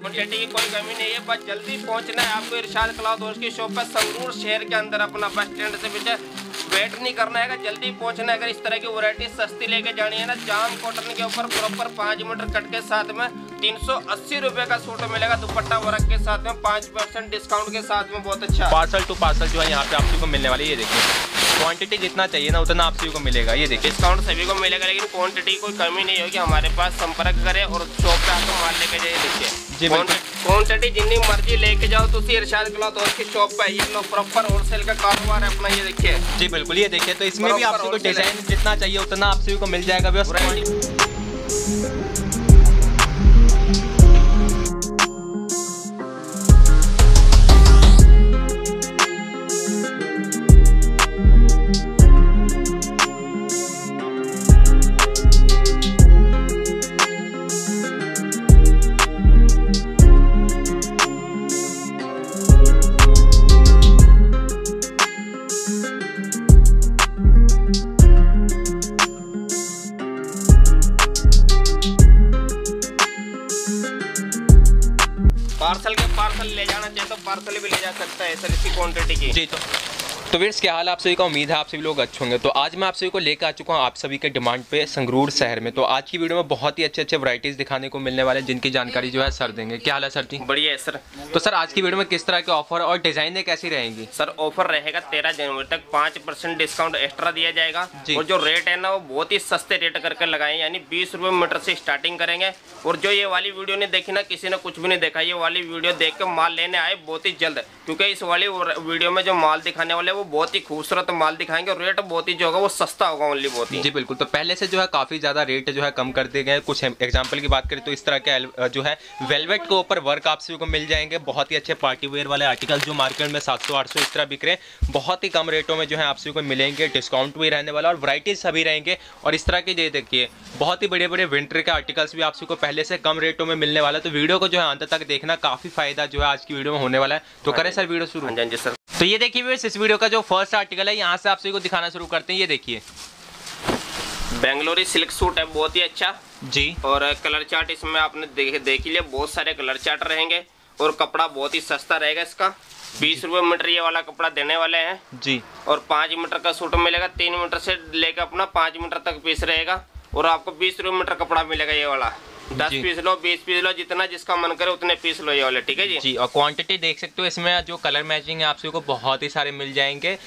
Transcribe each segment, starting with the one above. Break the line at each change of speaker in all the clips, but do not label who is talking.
Quantity की कोई कमी नहीं है बस जल्दी पहुँचना है आपको इरशाद क्लॉथ हाउस की शॉप पर संगरूर शहर के अंदर अपना बस स्टैंड से पीछे वेट नहीं करना है जल्दी पहुँचना है अगर इस तरह की वैरायटी सस्ती लेके जानी है ना जाम कॉटन के ऊपर प्रॉपर पाँच मीटर कट के साथ में तीन सौ अस्सी रुपए का सूट मिलेगा दुपट्टा वर्क के साथ में पाँच परसेंट डिस्काउंट के साथ में बहुत अच्छा।
पार्सल टू पार्सल जो है यहाँ पे आप सभी को मिलने वाली ये देखिए। क्वांटिटी जितना चाहिए ना उतना आप सभी को मिलेगा ये देखिए।
डिस्काउंट सभी को मिलेगा लेकिन क्वांटिटी कोई कमी नहीं होगी हमारे पास संपर्क करें और शॉप पे आपको माल लेके जाइए देखिए। क्वांटिटी जितनी मर्ज़ी लेके जाओ तो उसी इरशाद क्लॉथ हाउस की शॉप पे ये लोग प्रॉपर होलसेल का कारोबार है अपना ये देखिए।
जी बिल्कुल ये देखिए तो इसमें भी आप
बराबर
सभी को
wholesale है।
डिज़ाइन जितना चाहिए उतना आपसे को मिल जाएगा
सकता है सर इसी क्वांटिटी की?
जी तो तो वीर्स क्या हाल आप सभी का? उम्मीद है आप सभी लोग अच्छे होंगे। तो आज मैं आप सभी को लेकर आ चुका हूँ आप सभी के डिमांड पे संगरूर शहर में। तो आज की वीडियो में बहुत ही अच्छे अच्छे वैरायटीज दिखाने को मिलने वाले हैं जिनकी जानकारी जो है सर देंगे। क्या हाल है सर जी?
बढ़िया है सर।
तो सर आज की वीडियो में किस तरह के ऑफ़र और डिजाइने कैसी रहेंगी?
सर ऑफ़र रहेगा तेरह जनवरी तक। पाँच डिस्काउंट एक्स्ट्रा दिया जाएगा। और जो रेट है ना वो बहुत ही सस्ते रेट करके लगाए। यानी बीस रुपए मीटर से स्टार्टिंग करेंगे। और जो ये वाली वीडियो ने देखी ना किसी ने कुछ भी नहीं देखा ये वाली वीडियो देख के माल लेने आए बहुत ही जल्द। क्योंकि इस वाली वीडियो में जो माल दिखाने वाले वो बहुत ही खूबसूरत माल दिखाएँगे और रेट बहुत ही जो होगा वो सस्ता होगा ओनली बहुत ही।
जी बिल्कुल। तो पहले से जो है काफ़ी ज़्यादा रेट जो है कम कर दिए गए कुछ एग्जांपल की बात करें तो इस तरह के जो है वेलवेट के ऊपर वर्क आप सभी को मिल जाएँगे। बहुत ही अच्छे पार्टी वेयर वाले आर्टिकल जो मार्केट में 700 800 इस तरह बिक रहे हैं। बहुत ही कम रेटों में जो है आप सभी को मिलेंगे डिस्काउंट भी रहने वाला और वराइटीज सभी रहेंगे। और इस तरह के ये देखिए बहुत ही बड़े बड़े विंटर के आर्टिकल्स भी आप सभी को पहले से कम रेटों में मिलने वाला है। तो वीडियो को जो है अंत तक देखना काफ़ी फ़ायदा जो है आज की वीडियो में होने वाला है। तो करें सर वीडियो शुरू।
हाँ जी हाँ जी सर।
तो ये देखिए इस वीडियो का जो फ़र्स्ट आर्टिकल है यहाँ से आप सभी को दिखाना शुरू करते हैं। ये देखिए।
बेंगलोरी सिल्क सूट है बहुत ही अच्छा।
जी।
और कलर चार्ट इसमें आपने देख देख ही लिया बहुत सारे कलर चार्ट रहेंगे। और कपड़ा बहुत ही सस्ता रहेगा इसका। बीस रुपये मीटर ये वाला कपड़ा देने वाले हैं।
जी।
और पाँच मीटर का सूट मिलेगा तीन मीटर से लेकर अपना पाँच मीटर तक पीस रहेगा। और आपको बीस रुपये मीटर कपड़ा मिलेगा ये वाला। दस पीस लो बीस पीस लो जितना जिसका मन करे उतने पीस लो ये वाले ठीक है जी?
जी और क्वांटिटी देख सकते हो इसमें जो कलर मैचिंग है आपसे सभी को बहुत ही सारे मिल जाएँगे।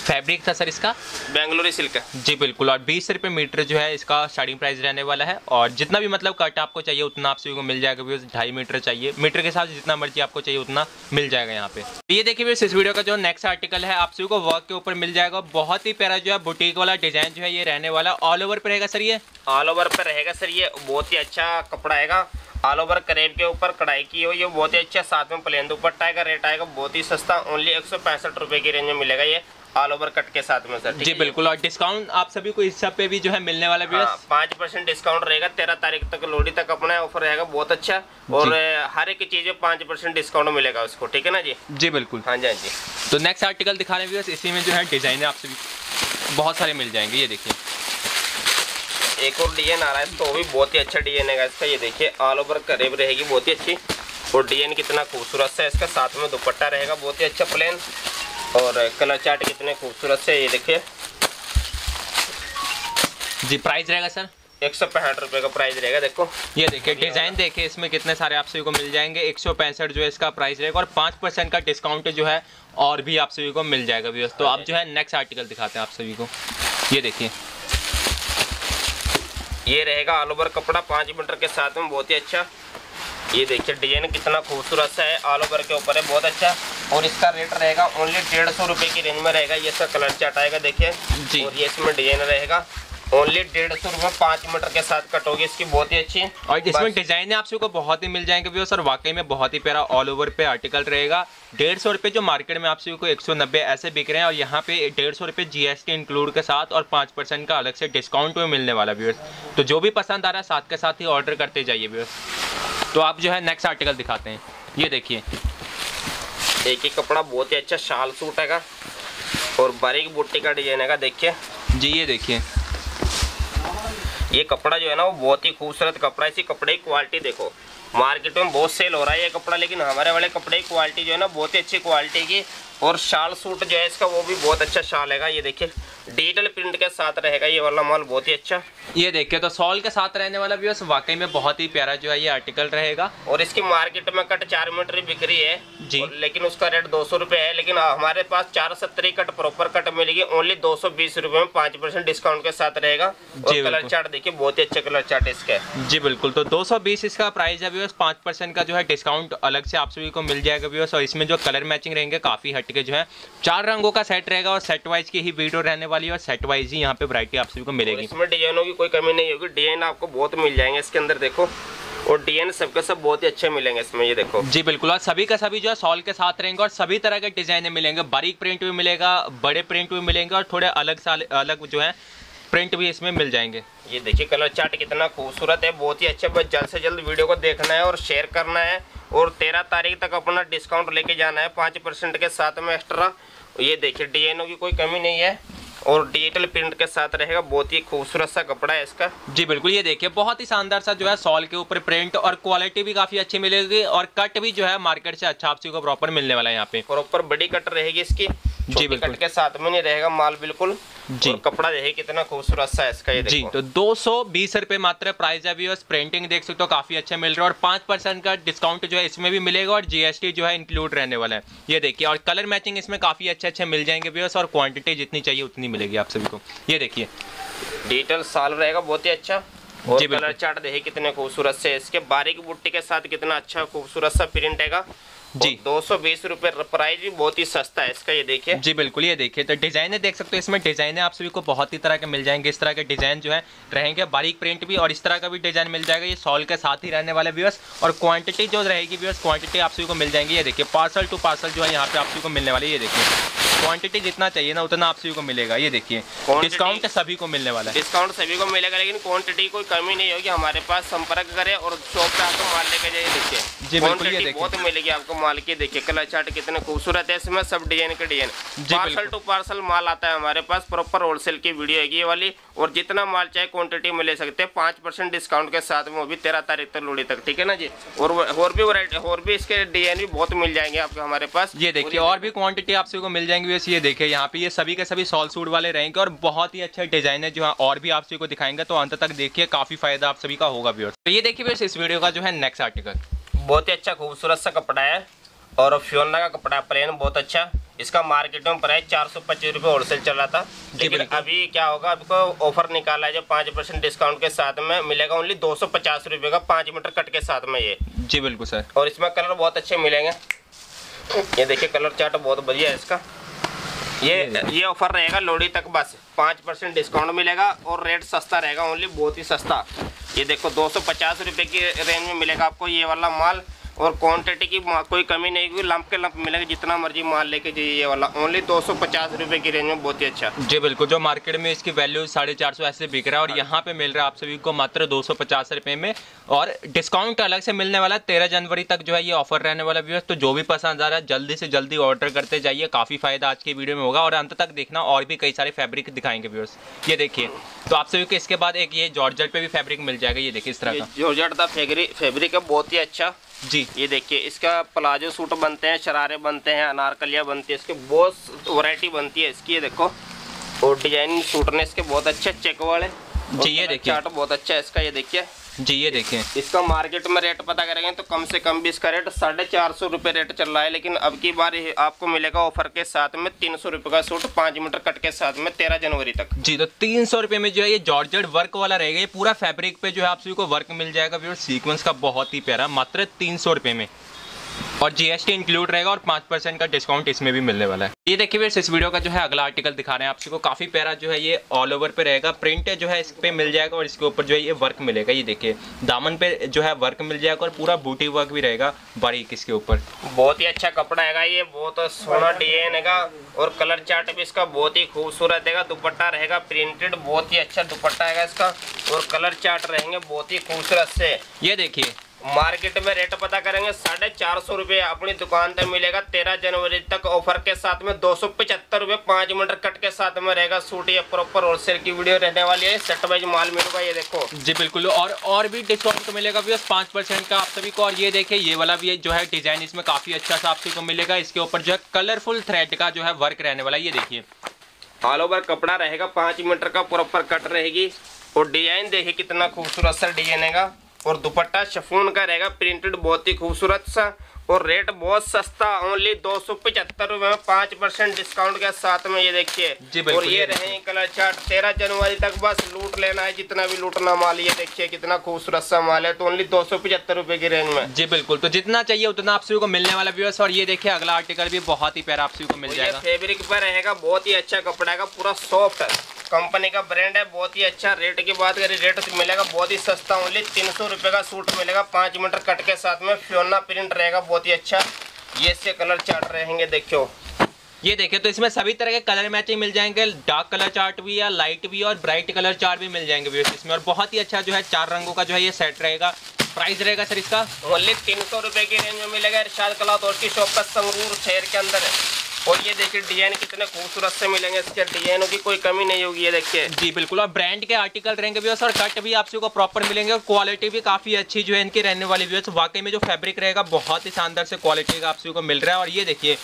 फैब्रिक था सर इसका?
बेंगलोरी सिल्क है।
जी बिल्कुल और बीस रुपये मीटर जो है इसका स्टार्टिंग प्राइस रहने वाला है और जितना भी मतलब कट आपको चाहिए उतना आप सभी को मिल जाएगा भी ढाई मीटर चाहिए। मीटर के हिसाब से जितना मर्ज़ी आपको चाहिए उतना मिल जाएगा यहाँ पे। तो ये देखिए भैया इस वीडियो का जो नेक्स्ट आर्टिकल है आप सभी को वर्क के ऊपर मिल जाएगा बहुत ही प्यारा जो है बुटीक वाला डिज़ाइन जो है ये रहने वाला। ऑल ओवर पे रहेगा सर ये?
ऑल ओवर पे रहेगा सर ये बहुत ही अच्छा कपड़ा आएगा। ऑल ओवर करेब के ऊपर कढ़ाई की हो ये बहुत ही अच्छा साथ में प्लेन दुपट्टा आएगा रेट आएगा बहुत ही सस्ता ओनली एक सौ की रेंज में मिलेगा ये। ऑल ओवर कट के साथ में सर
जी बिल्कुल। और डिस्काउंट आप सभी को इस सब पे भी जो है मिलने वाला भी हाँ,
पाँच परसेंट डिस्काउंट रहेगा। तेरह तारीख तक लोहड़ी तक अपना ऑफ़र रहेगा। बहुत अच्छा। और हर एक चीज़ में पाँच परसेंट डिस्काउंट मिलेगा उसको ठीक है ना जी?
जी बिल्कुल।
हाँ जी हाँ जी।
तो नेक्स्ट आर्टिकल दिखाने भी इसी में जो है डिज़ाइन आप सभी बहुत सारे मिल जाएँगे। ये देखिए।
एक और डिज़ाइन आ रहा है तो भी बहुत ही अच्छा डिज़ाइन है इसका ये देखिए ऑल ओवर करेब रहेगी बहुत ही अच्छी। और डिज़ाइन कितना खूबसूरत सा है इसका। साथ में दुपट्टा रहेगा बहुत ही अच्छा प्लेन और कलर चार्ट कितने खूबसूरत से ये देखिए।
जी प्राइस रहेगा सर
एक सौ पैंसठ रुपये का प्राइस रहेगा देखो।
ये देखिए डिज़ाइन देखिए इसमें कितने सारे आप सभी को मिल जाएँगे। एक सौ पैंसठ जो है इसका प्राइस रहेगा और पाँच परसेंट का डिस्काउंट जो है और भी आप सभी को मिल जाएगा व्यवस्था तो आप जो है नेक्स्ट आर्टिकल दिखाते हैं आप सभी को। ये देखिए।
ये रहेगा ऑल ओवर कपड़ा पाँच मीटर के साथ में बहुत ही अच्छा। ये देखिए डिज़ाइन कितना खूबसूरत सा है ऑल ओवर के ऊपर है बहुत अच्छा। और इसका रेट रहेगा ओनली डेढ़ सौ रुपये की रेंज में रहेगा ये इसका कलर चार्ट आएगा देखिए।
जी।
और ये इसमें डिज़ाइन रहेगा ओनली डेढ़ सौ रुपये पाँच मीटर के साथ कट होगी इसकी बहुत ही अच्छी।
और इसमें डिज़ाइन आप सभी को बहुत ही मिल जाएँगे व्यवस्था और वाकई में बहुत ही प्यारा ऑल ओवर पे आर्टिकल रहेगा। डेढ़ सौ रुपये जो मार्केट में आप सभी को एक सौ नब्बे ऐसे बिक रहे हैं और यहाँ पे डेढ़ सौ रुपये जी जीएसटी इंक्लूड के साथ और पाँच परसेंट का अलग से डिस्काउंट में मिलने वाला व्यूअर्स तो जो भी पसंद आ रहा है साथ के साथ ही ऑर्डर करते जाइए व्यूअर्स तो आप जो है नेक्स्ट आर्टिकल दिखाते हैं। ये देखिए।
एक ही कपड़ा बहुत ही अच्छा शाल सूट है और बारीक बूटी का डिज़ाइन है देखिए।
जी ये देखिए।
ये कपड़ा जो है ना वो बहुत ही खूबसूरत कपड़ा है। इसी कपड़े की क्वालिटी देखो। मार्केट में बहुत सेल हो रहा है ये कपड़ा लेकिन हमारे वाले कपड़े की क्वालिटी जो है ना बहुत ही अच्छी क्वालिटी की और शाल सूट जो है इसका वो भी बहुत अच्छा शाल है ये देखिए। डिजिटल प्रिंट के साथ रहेगा ये वाला माल बहुत ही अच्छा।
ये देखिए तो सॉल के साथ रहने वाला भी वाकई में बहुत ही प्यारा जो है ये आर्टिकल रहेगा।
और इसकी मार्केट में कट चार मीटर बिक रही है।
जी।
लेकिन उसका रेट दो सौ रुपए है लेकिन हमारे पास चार सत्तरी कट प्रॉपर कट मिलेगी। ओनली दो सौ बीस रुपए में पाँच परसेंट डिस्काउंट के साथ रहेगा। और कलर चार्ट देखिए बहुत ही अच्छा कलर चार्ट इसका
जी बिल्कुल। तो दो सौ बीस इसका प्राइस है व्यूअर्स पाँच परसेंट का जो है डिस्काउंट अलग से आप सभी को मिल जाएगा व्यूअर्स और इसमें जो कलर मैचिंग रहेंगे काफ़ी हटके जो है चार रंगों का सेट रहेगा और सेट वाइज की ही वीडियो रहने वाली है और सेट वाइज ही यहाँ पे वरायटी आप सभी को मिलेगी।
इसमें डिजाइनों की कोई कमी नहीं होगी। डिज़ाइन आपको बहुत मिल जाएँगे इसके अंदर देखो। और डीएन सबके सब बहुत ही अच्छे मिलेंगे इसमें ये देखो।
जी बिल्कुल और सभी का सभी जो है सॉल के साथ रहेंगे और सभी तरह के डिजाइने मिलेंगे। बारीक प्रिंट भी मिलेगा बड़े प्रिंट भी मिलेंगे और थोड़े अलग साल अलग जो है प्रिंट भी इसमें मिल जाएँगे।
ये देखिए कलर चार्ट कितना खूबसूरत है बहुत ही अच्छा बस जल्द से जल्द वीडियो को देखना है और शेयर करना है। और तेरह तारीख तक अपना डिस्काउंट लेके जाना है पाँच परसेंट के साथ में एक्स्ट्रा। ये देखिए डिजाइनों की कोई कमी नहीं है और डिजिटल प्रिंट के साथ रहेगा बहुत ही खूबसूरत सा कपड़ा है इसका।
जी बिल्कुल ये देखिए बहुत ही शानदार सा जो है सॉल के ऊपर प्रिंट और क्वालिटी भी काफ़ी अच्छी मिलेगी और कट भी जो है मार्केट से अच्छा आपसी को प्रॉपर मिलने वाला है यहाँ पे।
प्रॉपर बड़ी कट रहेगी इसकी जी बिल्कुल कट के साथ में नहीं रहेगा माल बिल्कुल। जी। कपड़ा देखिए कितना खूबसूरत सा है इसका ये
जी तो दो सौ बीस रुपए मात्र प्राइस है बस प्रिंटिंग देख सकते हो काफ़ी अच्छा मिल रहा है और पाँच परसेंट का डिस्काउंट जो है इसमें भी मिलेगा और जीएसटी जो है इंक्लूड रहने वाला है। ये देखिए और कलर मैचिंग इसमें काफ़ी अच्छे अच्छे मिल जाएँगे बस और क्वांटिटी जितनी चाहिए उतनी मिलेगी आप सभी को। ये देखिए।
डिटेल साल रहेगा बहुत ही अच्छा। और कलर चार्ट देखिए कितने खूबसूरत से इसके। बारीक बुट्टी के साथ कितना अच्छा खूबसूरत सा प्रिंट है जी। दो सौ बीस रूपए प्राइस भी बहुत ही सस्ता है इसका ये देखिए।
जी बिल्कुल ये देखिए तो डिजाइने देख सकते हो इसमें डिजाइने आप सभी को बहुत ही तरह के मिल जाएँगे इस तरह के डिज़ाइन जो है रहेंगे बारीक प्रिंट भी और इस तरह का भी डिज़ाइन मिल जाएगा ये सॉल के साथ ही रहने वाले व्यूअर्स और क्वांटिटी जो रहेगी व्यूअर्स क्वांटिटी आप सभी को मिल जाएँगी ये देखिए पार्सल टू पार्सल जो है यहाँ पे आप सभी को मिलने वाली ये देखिए। क्वांटिटी जितना चाहिए ना उतना आप सभी को मिलेगा। ये देखिए डिस्काउंट सभी को मिलने वाला है।
डिस्काउंट सभी को मिलेगा लेकिन क्वांटिटी कोई कमी नहीं होगी। हमारे पास संपर्क करें और शॉप पे आपको माल लेके जाइए देखिए। जी बिल्कुल ये देखिए। बहुत मिलेगी आपको माल की देखिए। कलर चार्ट कितने खूबसूरत है इसमें सब डिज़ाइन के डिज़ाइन पार्सल टू पार्सल माल आता है हमारे पास। प्रॉपर होलसेल की वीडियो है ये वाली। और जितना माल चाहे क्वांटिटी में ले सकते हैं। पाँच परसेंट डिस्काउंट के साथ में वो भी तेरह तारीख तक लोड़ी तक ठीक है ना जी? और और भी और भी इसके डिज़ाइन भी बहुत मिल जाएँगे आपके हमारे पास।
ये देखिए और भी क्वांटिटी आप सभी को मिल जाएँगे। वैसे ये देखिए यहाँ पे ये सभी के सभी सॉल सूट वाले रहेंगे और बहुत ही अच्छे डिज़ाइन है जो है और भी आप सभी को दिखाएँगे तो अंत तक देखिए काफ़ी फ़ायदा आप सभी का होगा भी तो ये देखिए इस वीडियो का जो है नेक्स्ट आर्टिकल
बहुत ही अच्छा खूबसूरत सा कपड़ा है और फ्योना का कपड़ा प्लेन बहुत अच्छा। इसका मार्केट में प्राइस चार सौ पच्चीस रुपये होलसेल चल रहा था। लेकिन अभी क्या होगा अभी को ऑफ़र निकाला है जो पाँच परसेंट डिस्काउंट के साथ में मिलेगा ओनली दो सौ पचास रुपये का पाँच मीटर कट के साथ में ये।
जी बिल्कुल सर
और इसमें कलर बहुत अच्छे मिलेंगे। ये देखिए कलर चार्ट बहुत बढ़िया है इसका। ये ये ऑफ़र रहेगा लोहड़ी तक बस। पाँच परसेंट डिस्काउंट मिलेगा और रेट सस्ता रहेगा ओनली बहुत ही सस्ता। ये देखो, दो सौ पचास रुपये की रेंज में मिलेगा आपको ये वाला माल। और क्वांटिटी की कोई कमी नहीं होगी लंप के लंप मिलेगा जितना मर्ज़ी माल लेके जाइए ये वाला। ओनली दो सौ पचास रुपए की रेंज में बहुत ही अच्छा।
जी बिल्कुल। जो मार्केट में इसकी वैल्यू साढ़े चार सौ ऐसे बिक रहा है और यहाँ पे मिल रहा है आप सभी को मात्र दो सौ पचास रुपए में। और डिस्काउंट अलग से मिलने वाला तेरह जनवरी तक जो है ये ऑफ़र रहने वाला व्यूअर्स तो जो भी पसंद आ रहा है जल्दी से जल्दी ऑर्डर करते जाइए। काफ़ी फ़ायदा आज की वीडियो में होगा। और अंत तक देखना और भी कई सारे फैब्रिक दिखाएँगे व्यूअर्स ये देखिए। तो आप सभी को इसके बाद एक ये जॉर्जट पे भी फैब्रिक मिल जाएगा। ये देखिए इस तरह का।
जॉर्जट का फैब्रिक है बहुत ही अच्छा। जी। ये देखिए इसका प्लाजो सूट बनते हैं शरारे बनते हैं अनारकलिया बनती है इसके बहुत वैरायटी बनती है। इसकी ये देखो और डिज़ाइन सूट ने इसके बहुत अच्छे चेक वाले जी ये देखिए। चार्ट बहुत अच्छा है इसका ये देखिए।
जी ये देखें।
इसका मार्केट में रेट पता करेंगे तो कम से कम भी इसका रेट साढ़े चार सौ रुपये रेट चल रहा है लेकिन अब की बार आपको मिलेगा ऑफ़र के साथ में तीन सौ रुपये का सूट पाँच मीटर कट के साथ में तेरह जनवरी तक।
जी तो तीन सौ रुपये में जो है ये जॉर्जेट वर्क वाला रहेगा ये पूरा फेब्रिक पे जो है आप सभी को वर्क मिल जाएगा सीक्वेंस का बहुत ही प्यारा मात्र तीन सौ रुपये में। और जीएसटी इंक्लूड रहेगा और पाँच परसेंट का डिस्काउंट इसमें भी मिलने वाला है। ये देखिए फिर इस वीडियो का जो है अगला आर्टिकल दिखा रहे हैं आपको काफ़ी प्यारा जो है ये ऑल ओवर पे रहेगा। प्रिंट जो है इस पे मिल जाएगा और इसके ऊपर जो है ये वर्क मिलेगा। ये देखिए दामन पे जो है वर्क मिल जाएगा और पूरा बूटी वर्क भी रहेगा बारीक इसके ऊपर।
बहुत ही अच्छा कपड़ा है ये बहुत सोना डिज़ाइन है और कलर चार्ट भी इसका बहुत ही खूबसूरत है दुपट्टा रहेगा प्रिंटेड बहुत ही अच्छा दुपट्टा है इसका और कलर चार्ट रहेंगे बहुत ही खूबसूरत से।
ये देखिए
मार्केट में रेट पता करेंगे साढ़े चार सौ रुपये अपनी दुकान पर मिलेगा। तेरह जनवरी तक ऑफ़र के साथ में दो सौ पचहत्तर रुपये पाँच मीटर कट के साथ में रहेगा। सूट ये प्रॉपर होलसेल की वीडियो रहने वाली है। सेट वाइज माल मिलेगा ये देखो।
जी बिल्कुल। और और भी डिस्काउंट तो मिलेगा भी पाँच परसेंट का आप सभी को। और ये देखिए ये वाला भी जो है डिज़ाइन इसमें काफ़ी अच्छा सा आप सभी को मिलेगा। इसके ऊपर जो है कलरफुल थ्रेड का जो है वर्क रहने वाला ये देखिए।
ऑल ओवर कपड़ा रहेगा पाँच मीटर का प्रॉपर कट रहेगी। और डिज़ाइन देखिए कितना खूबसूरत सा डिज़ाइन है। और दुपट्टा शफोन का रहेगा प्रिंटेड बहुत ही खूबसूरत सा और रेट बहुत सस्ता ओनली दो सौ पचहत्तर रूपए में पाँच परसेंट डिस्काउंट के साथ में ये देखिए। और ये रहे कलर चार्ट तेरह जनवरी तक बस लूट लेना है जितना भी लूटना माल ये देखिए कितना खूबसूरत सा माल है तो ओनली दो सौ पचहत्तर रूपए की रेंज में।
जी बिल्कुल तो जितना चाहिए उतना आप सभी को मिलने वाला व्यूअर्स और ये देखिए अगला आर्टिकल भी बहुत ही प्यारा आप सभी को मिल जाएगा।
फेब्रिक पर रहेगा बहुत ही अच्छा कपड़ा है पूरा सॉफ्ट कंपनी का ब्रांड है बहुत ही अच्छा रेट की बात करें रेट तो मिलेगा बहुत ही सस्ता ओनली तीन सौ रुपये का सूट मिलेगा पाँच मीटर कट के साथ में फ्योना प्रिंट रहेगा बहुत ही अच्छा। ये से कलर चार्ट रहेंगे देखियो।
ये देखिए तो इसमें सभी तरह के कलर मैचिंग मिल जाएँगे डार्क कलर चार्ट भी है लाइट भी और ब्राइट कलर चार्ट भी मिल जाएँगे इसमें और बहुत ही अच्छा जो है चार रंगों का जो है ये सेट रहेगा। प्राइस रहेगा सर इसका?
ओनली तीन सौ रुपये की रेंज में मिलेगा इरशाद क्लॉथ और की शॉप का संगरूर शहर के अंदर है। और ये देखिए डिज़ाइन कितने खूबसूरत से मिलेंगे इसके डिजाइनों की कोई कमी नहीं होगी ये देखिए।
जी बिल्कुल। और ब्रांड के आर्टिकल रहेंगे भी और कट भी आपको प्रॉपर मिलेंगे और क्वालिटी भी काफ़ी अच्छी जो है इनकी रहने वाली भी वाकई में जो फैब्रिक रहेगा बहुत ही शानदार से क्वालिटी का आपको मिल रहा है। और ये देखिए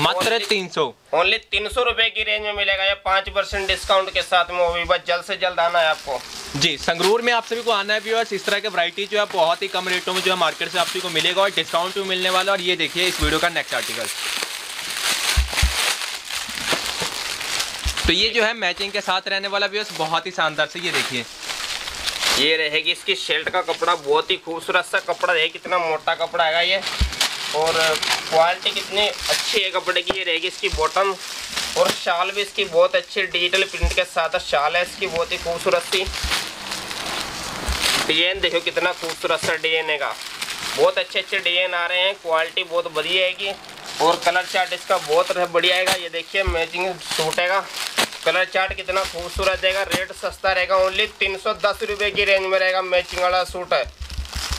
मात्र तीन सौ।
ओनली तीन सौ रुपए की रेंज में मिलेगा ये पाँच परसेंट डिस्काउंट के साथ में वो भी बस जल्द से जल्द आना है आपको।
जी संगरूर में आप सभी को आना है व्यूअर्स इस तरह के वैरायटी जो है बहुत ही कम रेटों में जो है मार्केट से आप सभी को मिलेगा और डिस्काउंट भी मिलने वाला और ये देखिए इस वीडियो का नेक्स्ट आर्टिकल तो ये जो है मैचिंग के साथ रहने वाला व्यूअर्स बहुत ही शानदार से ये देखिए।
ये रहेगी इसकी शर्ट का कपड़ा, बहुत ही खूबसूरत सा कपड़ा है कितना मोटा कपड़ा है ये। और क्वालिटी कितनी अच्छी है कपड़े की, ये रहेगी इसकी बॉटम और शाल भी इसकी बहुत अच्छी डिजिटल प्रिंट के साथ शाल है इसकी बहुत ही खूबसूरत सी। डिज़ाइन देखो कितना खूबसूरत सा डिज़ाइन है बहुत अच्छे अच्छे डिज़ाइन आ रहे हैं क्वालिटी बहुत बढ़िया है और कलर चार्ट इसका बहुत बढ़िया आएगा ये देखिए मैचिंग सूट है कलर चार्ट कितना खूबसूरत रहेगा रेट सस्ता रहेगा ओनली तीन सौ दस रुपये की रेंज में रहेगा मैचिंग वाला सूट है।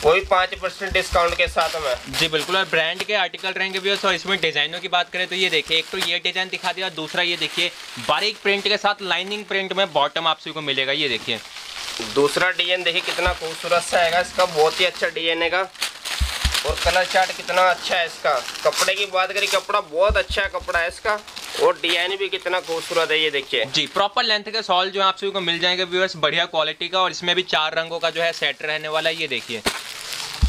वही पाँच परसेंट डिस्काउंट के साथ में।
जी बिल्कुल और ब्रांड के आर्टिकल रहेंगे भी और इसमें डिजाइनों की बात करें तो ये देखिए एक तो ये डिज़ाइन दिखा दिया दूसरा ये देखिए बारीक प्रिंट के साथ लाइनिंग प्रिंट में बॉटम आप सभी को मिलेगा ये देखिए।
दूसरा डिज़ाइन देखिए कितना खूबसूरत सा है इसका बहुत ही अच्छा डिज़ाइन है और कलर चार्ट कितना अच्छा है इसका। कपड़े की बात करें कपड़ा बहुत अच्छा कपड़ा है इसका। और डिज़ाइन भी कितना खूबसूरत है ये देखिए।
जी प्रॉपर लेंथ के सॉल जो है आप सभी को मिल जाएँगे व्यूअर्स बढ़िया क्वालिटी का। और इसमें भी चार रंगों का जो है सेट रहने वाला है ये देखिए।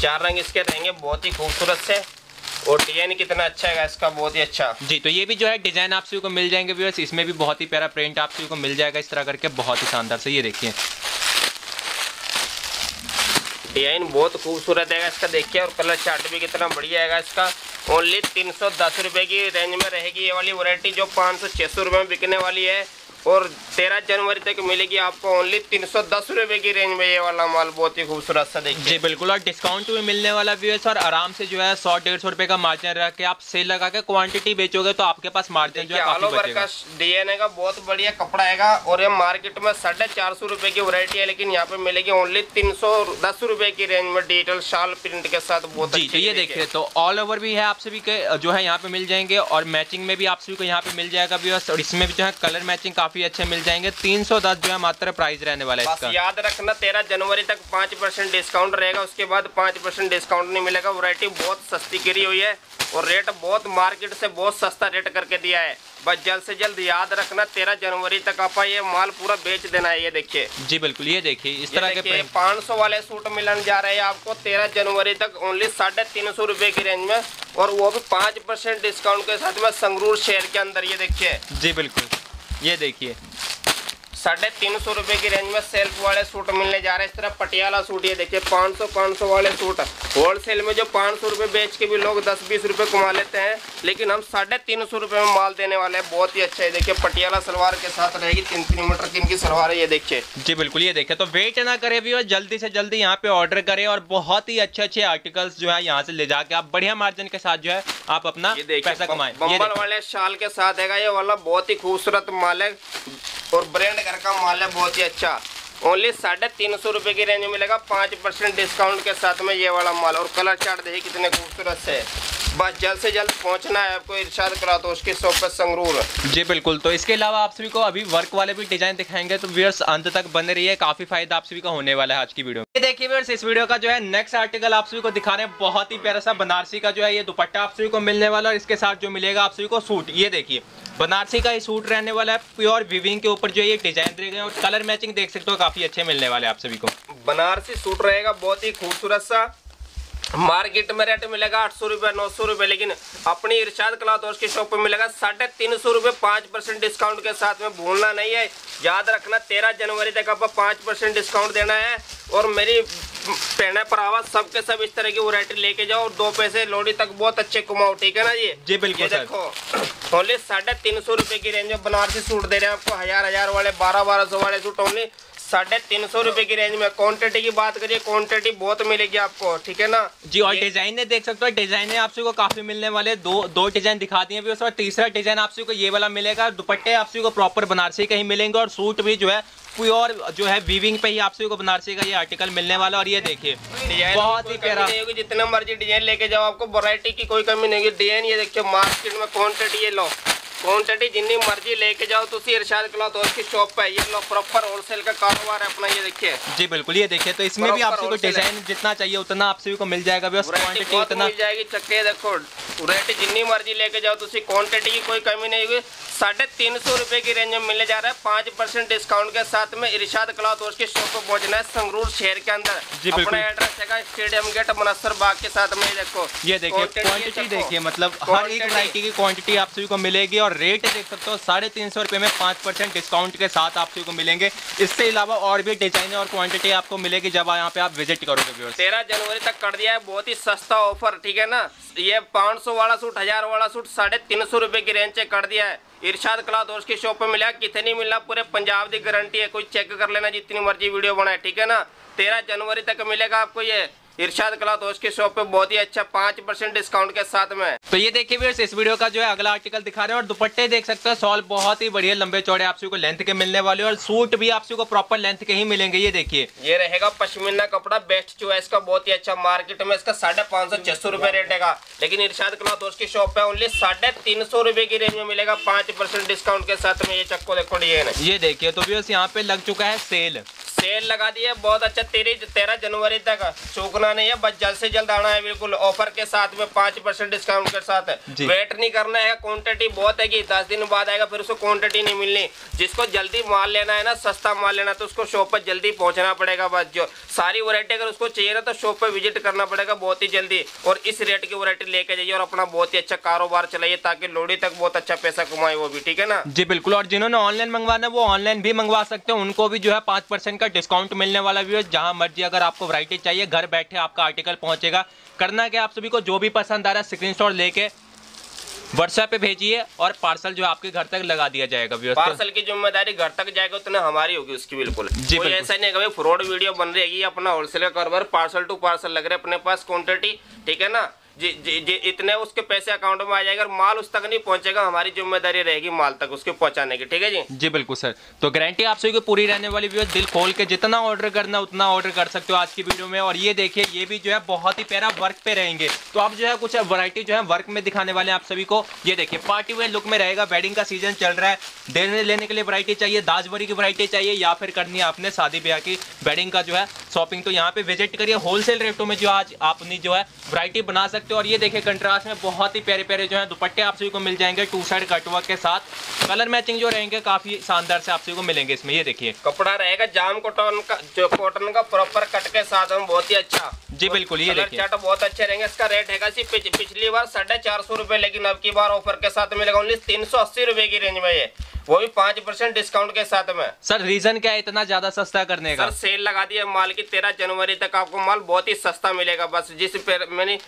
चार रंग इसके रहेंगे बहुत ही खूबसूरत से। और डिज़ाइन कितना अच्छा है इसका बहुत ही अच्छा।
जी तो ये भी जो है डिज़ाइन आप सभी को मिल जाएँगे व्यूअर्स इसमें भी बहुत ही प्यारा प्रिंट आप सभी को मिल जाएगा इस तरह करके बहुत ही शानदार से ये देखिए।
डिज़ाइन बहुत खूबसूरत है इसका, देखिए, और कलर चार्ट भी कितना बढ़िया है इसका। ओनली तीन सौ दस रुपये की रेंज में रहेगी ये वाली वरायटी जो पाँच सौ छः सौ रुपये में बिकने वाली है। और तेरह जनवरी तक मिलेगी आपको ओनली तीन सौ दस रुपए की रेंज में ये वाला माल बहुत ही खूबसूरत सा देखिए।
जी बिल्कुल। और डिस्काउंट भी मिलने वाला भी है सर आराम से जो है सौ डेढ़ सौ रुपए का मार्जिन रख के आप सेल लगा के क्वांटिटी बेचोगे तो आपके पास मार्जिन जो है ऑल ओवर का
डीएनए का बहुत बढ़िया कपड़ा है और ये मार्केट में साढ़े चार सौ रुपए की वरायटी है लेकिन यहाँ पे मिलेगी ओनली तीन सौ दस रुपए की रेंज में डिजिटल शाल प्रिंट के साथ बहुत
जी ये देखिए तो ऑल ओवर भी है आप सभी के जो है यहाँ पे मिल जाएँगे और मैचिंग में भी आप सभी को यहाँ पे मिल जाएगा भी और इसमें भी जो है कलर मैचिंग काफ़ी अच्छे मिल जाएँगे। तीन सौ दस जो है मात्र प्राइस रहने वाला है इसका।
याद रखना तेरह जनवरी तक पाँच परसेंट डिस्काउंट रहेगा उसके बाद पाँच परसेंट डिस्काउंट नहीं मिलेगा। वैरायटी बहुत सस्ती गिरी हुई है और रेट बहुत मार्केट से बहुत सस्ता रेट करके दिया है। बस जल्द से जल्द याद रखना तेरह जनवरी तक आप ये माल पूरा बेच देना है ये देखिए।
जी बिल्कुल ये देखिए इस तरह के
पाँच सौ वाले सूट मिलने जा रहे हैं आपको तेरह जनवरी तक ओनली साढ़े तीन सौ रुपए की रेंज में। और वो भी पाँच परसेंट डिस्काउंट के साथ में संगरूर शहर के अंदर ये देखिए।
जी बिल्कुल। ये देखिए।
साढ़े तीन सौ रुपए की रेंज में सेल्फ वाले सूट मिलने जा रहे हैं। इस तरह पटियाला सूट ये देखिए पाँच सौ पाँच सौ वाले सूट होलसेल में जो पाँच सौ रुपये बेच के भी लोग दस बीस रुपए कमा लेते हैं लेकिन हम साढ़े तीन सौ रुपये में माल देने वाले हैं। बहुत ही अच्छा है। देखिए पटियाला सलवार के साथ रहेगी तीन तीन मीटर की इनकी सलवार है ये देखिए।
जी बिल्कुल ये देखिए तो वेट ना करे भी और जल्दी से जल्दी यहाँ पे ऑर्डर करे और बहुत ही अच्छे अच्छे आर्टिकल्स जो है यहाँ से ले जाके आप बढ़िया मार्जिन के साथ जो है आप अपना पैसा कमाए।
बम्बल वाले शाल के साथ है ये वाला बहुत ही खूबसूरत माल है। और ब्रांड घर का माल है, बहुत ही अच्छा। ओनली साढ़े तीन सौ रुपए की रेंज में मिलेगा, पाँच परसेंट डिस्काउंट के साथ में ये वाला माल। और कलर चार्ट देखिए कितने खूबसूरत से। बस जल्द से जल्द पहुँचना है आपको इरशाद करा तो उसकी शॉप पर संगरूर।
जी, बिल्कुल। तो इसके अलावा आप सभी को अभी वर्क वाले भी डिज़ाइन दिखाएँगे तो व्यूअर्स अंत तक बने रहिए, काफ़ी फ़ायदा आप सभी का होने वाला है आज की वीडियो में। देखिए व्यूअर्स इस वीडियो का जो है नेक्स्ट आर्टिकल आप सभी को दिखा रहे हैं, बहुत ही प्यारा सा बनारसी का जो है ये दुपट्टा आप सभी को मिलने वाला और इसके साथ जो मिलेगा आप सभी को सूट, ये देखिए। बनारसी का ये सूट रहने वाला है। प्योर विविंग के ऊपर जो ये डिज़ाइन दिए गए और कलर मैचिंग देख सकते हो, काफ़ी अच्छे मिलने वाले आप सभी को।
बनारसी सूट रहेगा, बहुत ही खूबसूरत सा। मार्केट में रेट मिलेगा आठ सौ रुपये नौ सौ रुपये लेकिन अपनी इरशाद हाउस की शॉप पे मिलेगा साढ़े तीन सौ रुपये पाँच परसेंट डिस्काउंट के साथ में भूलना नहीं है। याद रखना तेरह जनवरी तक आपको पाँच परसेंट डिस्काउंट देना है। और मेरी पहने पर आवाज़ सबके सब इस तरह की वरायटी लेके जाओ और दो पैसे लोड़ी तक बहुत अच्छे कमाओ ठीक है ना जी?
जी बिल्कुल
ये देखो ओनली साढ़े तीन सौ रुपये की रेंज में बनारसी सूट दे रहे हैं आपको हज़ार हज़ार वाले बारह बारह सौ वाले सूट ओनली साढ़े तीन सौ रुपए की रेंज में। क्वांटिटी की बात करिए क्वांटिटी बहुत मिलेगी आपको ठीक है ना?
जी और डिज़ाइन ने देख सकते हो डिज़ाइन आपसे को काफ़ी मिलने वाले दो दो डिज़ाइन दिखा दिए उसके बाद तीसरा डिज़ाइन आपसे को ये वाला मिलेगा। दुपट्टे आपसे को प्रॉपर बनारसी के ही मिलेंगे और सूट भी जो है प्योर जो है वीविंग पे ही आपसे को बनारसी का ये आर्टिकल मिलने वाला और ये देखिए बहुत ही प्यारा।
जितना मर्ज़ी डिज़ाइन लेके जाओ आपको वरायटी की कोई कमी नहीं होगी। डिज़ाइन ये देखिए मार्केट में क्वांटिटी ये लो। क्वांटिटी जितनी मर्ज़ी लेके जाओ तो इरशाद क्लॉथ हाउस की शॉप पे ये लोग प्रॉपर होलसेल का कारोबार है अपना ये देखिए
जी बिल्कुल ये देखिए तो इसमें भी आपसे को डिज़ाइन जितना चाहिए उतना आप सभी को मिल जाएगा बस क्वांटिटी
उतना मिल जाएगी चक्के देखो रेट जितनी मर्ज़ी लेके जाओ तो क्वांटिटी की कोई कमी नहीं होगी साढ़े तीन सौ रुपए की रेंज में मिलने जा रहा है पाँच परसेंट डिस्काउंट के साथ में इरशाद क्लॉथ हाउस की शॉप पे पहुँचना है संगरूर शहर के अंदर अपना एड्रेस है स्टेडियम गेट मनसर बाग के साथ में देखो
ये देखिए क्वांटिटी देखिए मतलब हर एक वरायटी की क्वांटिटी आप सभी को मिलेगी और रेट देख सकते हो, साढ़े तीन सौ रुपये में पाँच परसेंट डिस्काउंट के साथ आप सभी को मिलेंगे। इससे अलावा और भी डिज़ाइन और क्वांटिटी आपको मिलेगी जब यहाँ पे आप विज़िट करोगे
तेरह जनवरी तक कर दिया है, बहुत ही सस्ता ऑफ़र ठीक है ना? ये पाँच सौ वाला सूट हज़ार वाला सूट साढ़े तीन सौ रुपये की रेंज से कर दिया है। इरशाद क्लॉथ हाउस की शॉप पे मिला, कितनी मिलना, पूरे पंजाब की गारंटी है, कोई चेक कर लेना, जितनी मर्ज़ी वीडियो बनाए, ठीक है ना? तेरह जनवरी तक मिलेगा आपको ये। इरशाद क्लॉथ हाउस के शॉप पे बहुत ही अच्छा पाँच परसेंट डिस्काउंट के साथ में
तो ये देखिए भी इस वीडियो का जो है अगला आर्टिकल दिखा रहे हैं और दुपट्टे देख सकते हैं सॉल बहुत ही बढ़िया लंबे चौड़े आपसे को लेंथ के मिलने वाले और सूट भी आपसे को प्रॉपर लेंथ के ही मिलेंगे ये देखिए।
ये रहेगा पश्मीना कपड़ा बेस्ट चॉइस का बहुत ही अच्छा मार्केट में इसका साढ़े पाँच सौ छह सौ रुपए रेट है लेकिन इरशाद क्लॉथ हाउस की शॉप पे ओनली साढ़े तीन सौ रुपए की रेंज में मिलेगा पाँच परसेंट डिस्काउंट के साथ में ये चक्को देखो
ये देखिए तो भी यहाँ पे लग चुका है सेल
सेल लगा दी है बहुत अच्छा तेरह तेरह जनवरी तक। चूकना नहीं है बस जल्द से जल्द आना है बिल्कुल। ऑफ़र के साथ में पाँच परसेंट डिस्काउंट के साथ वेट नहीं करना है क्वांटिटी बहुत है कि दस दिन बाद आएगा फिर उसको क्वांटिटी नहीं मिलनी। जिसको जल्दी माल लेना है ना सस्ता माल लेना तो उसको शॉप पर जल्दी पहुँचना पड़ेगा बस। जो सारी वरायटी अगर उसको चाहिए ना तो शॉप पर विज़िट करना पड़ेगा बहुत ही जल्दी। और इस रेट की वरायटी लेके जाइए और अपना बहुत ही अच्छा कारोबार चलाइए ताकि लोड़ी तक बहुत अच्छा पैसा कमाए वो भी ठीक है ना?
जी बिल्कुल। और जिन्होंने ऑनलाइन मंगवाना वो ऑनलाइन भी मंगवा सकते हैं। उनको भी जो है पाँच परसेंट का डिस्काउंट मिलने वाला है जहाँ मर्ज़ी अगर आपको वरायटी चाहिए घर बैठे आपका आर्टिकल पहुंचेगा। करना क्या आप सभी को जो भी पसंद आ रहा है स्क्रीन लेके व्हाट्सएप पे भेजिए और पार्सल जो आपके घर तक लगा दिया जाएगा
पार्सल की ज़िम्मेदारी घर तक जाएगा उतना हमारी होगी उसकी बिल्कुल। जी कोई ऐसा नहीं है फ्रॉड वीडियो बन रही है अपना होलसेल का कारोबार पार्सल टू पार्सल लग रहे अपने पास क्वांटिटी ठीक है ना? जी इतने उसके पैसे अकाउंट में आ जाएगा और माल उस तक नहीं पहुंचेगा, हमारी ज़िम्मेदारी रहेगी माल तक उसके पहुँचाने की, ठीक है जी?
जी, बिल्कुल, सर। तो गारंटी आप सभी को पूरी रहने वाली भी दिल खोल के जितना ऑर्डर करना, उतना ऑर्डर कर सकते हो आज की वीडियो में। और ये देखिए, ये भी जो है बहुत ही प्यारा वर्क पे रहेंगे। तो आप जो है कुछ वरायटी जो है वर्क में दिखाने वाले आप सभी को। ये देखिए पार्टी वेयर लुक में रहेगा वेडिंग का सीज़न चल रहा है। देने, लेने के लिए वरायटी चाहिए दाजबरी की वरायटी चाहिए या फिर करनी है आपने शादी ब्याह की। वेडिंग का जो है शॉपिंग तो यहाँ पे विज़िट करिए। होलसेल रेटों में जो आज आपने जो है वरायटी बना सकते हो। और ये देखिए कंट्रास्ट में बहुत ही प्यारे प्यारे जो है दुपट्टे आप सभी को मिल जाएँगे टू साइड कटवर्क के साथ। कलर मैचिंग जो रहेंगे काफ़ी शानदार से आप सभी को मिलेंगे इसमें। ये देखिए।
कपड़ा रहेगा जाम कॉटन का जो कॉटन का प्रॉपर कट के साथ में बहुत ही अच्छा।
जी बिल्कुल ये देखिए।
चार्ट बहुत अच्छे रहेंगे। इसका रेट है पिछली बार साढ़े चार सौ रुपए लेकिन अब की बार ऑफ़र के साथ मिलेगा ओनली तीन सौ अस्सी रुपए की रेंज में ये। वो भी पाँच परसेंट डिस्काउंट के साथ में।
सर रीजन क्या है इतना ज़्यादा सस्ता करने का?
सर सेल लगा दिया माल की। तेरह जनवरी तक आपको माल बहुत ही सस्ता मिलेगा। बस जिस पे, मैंने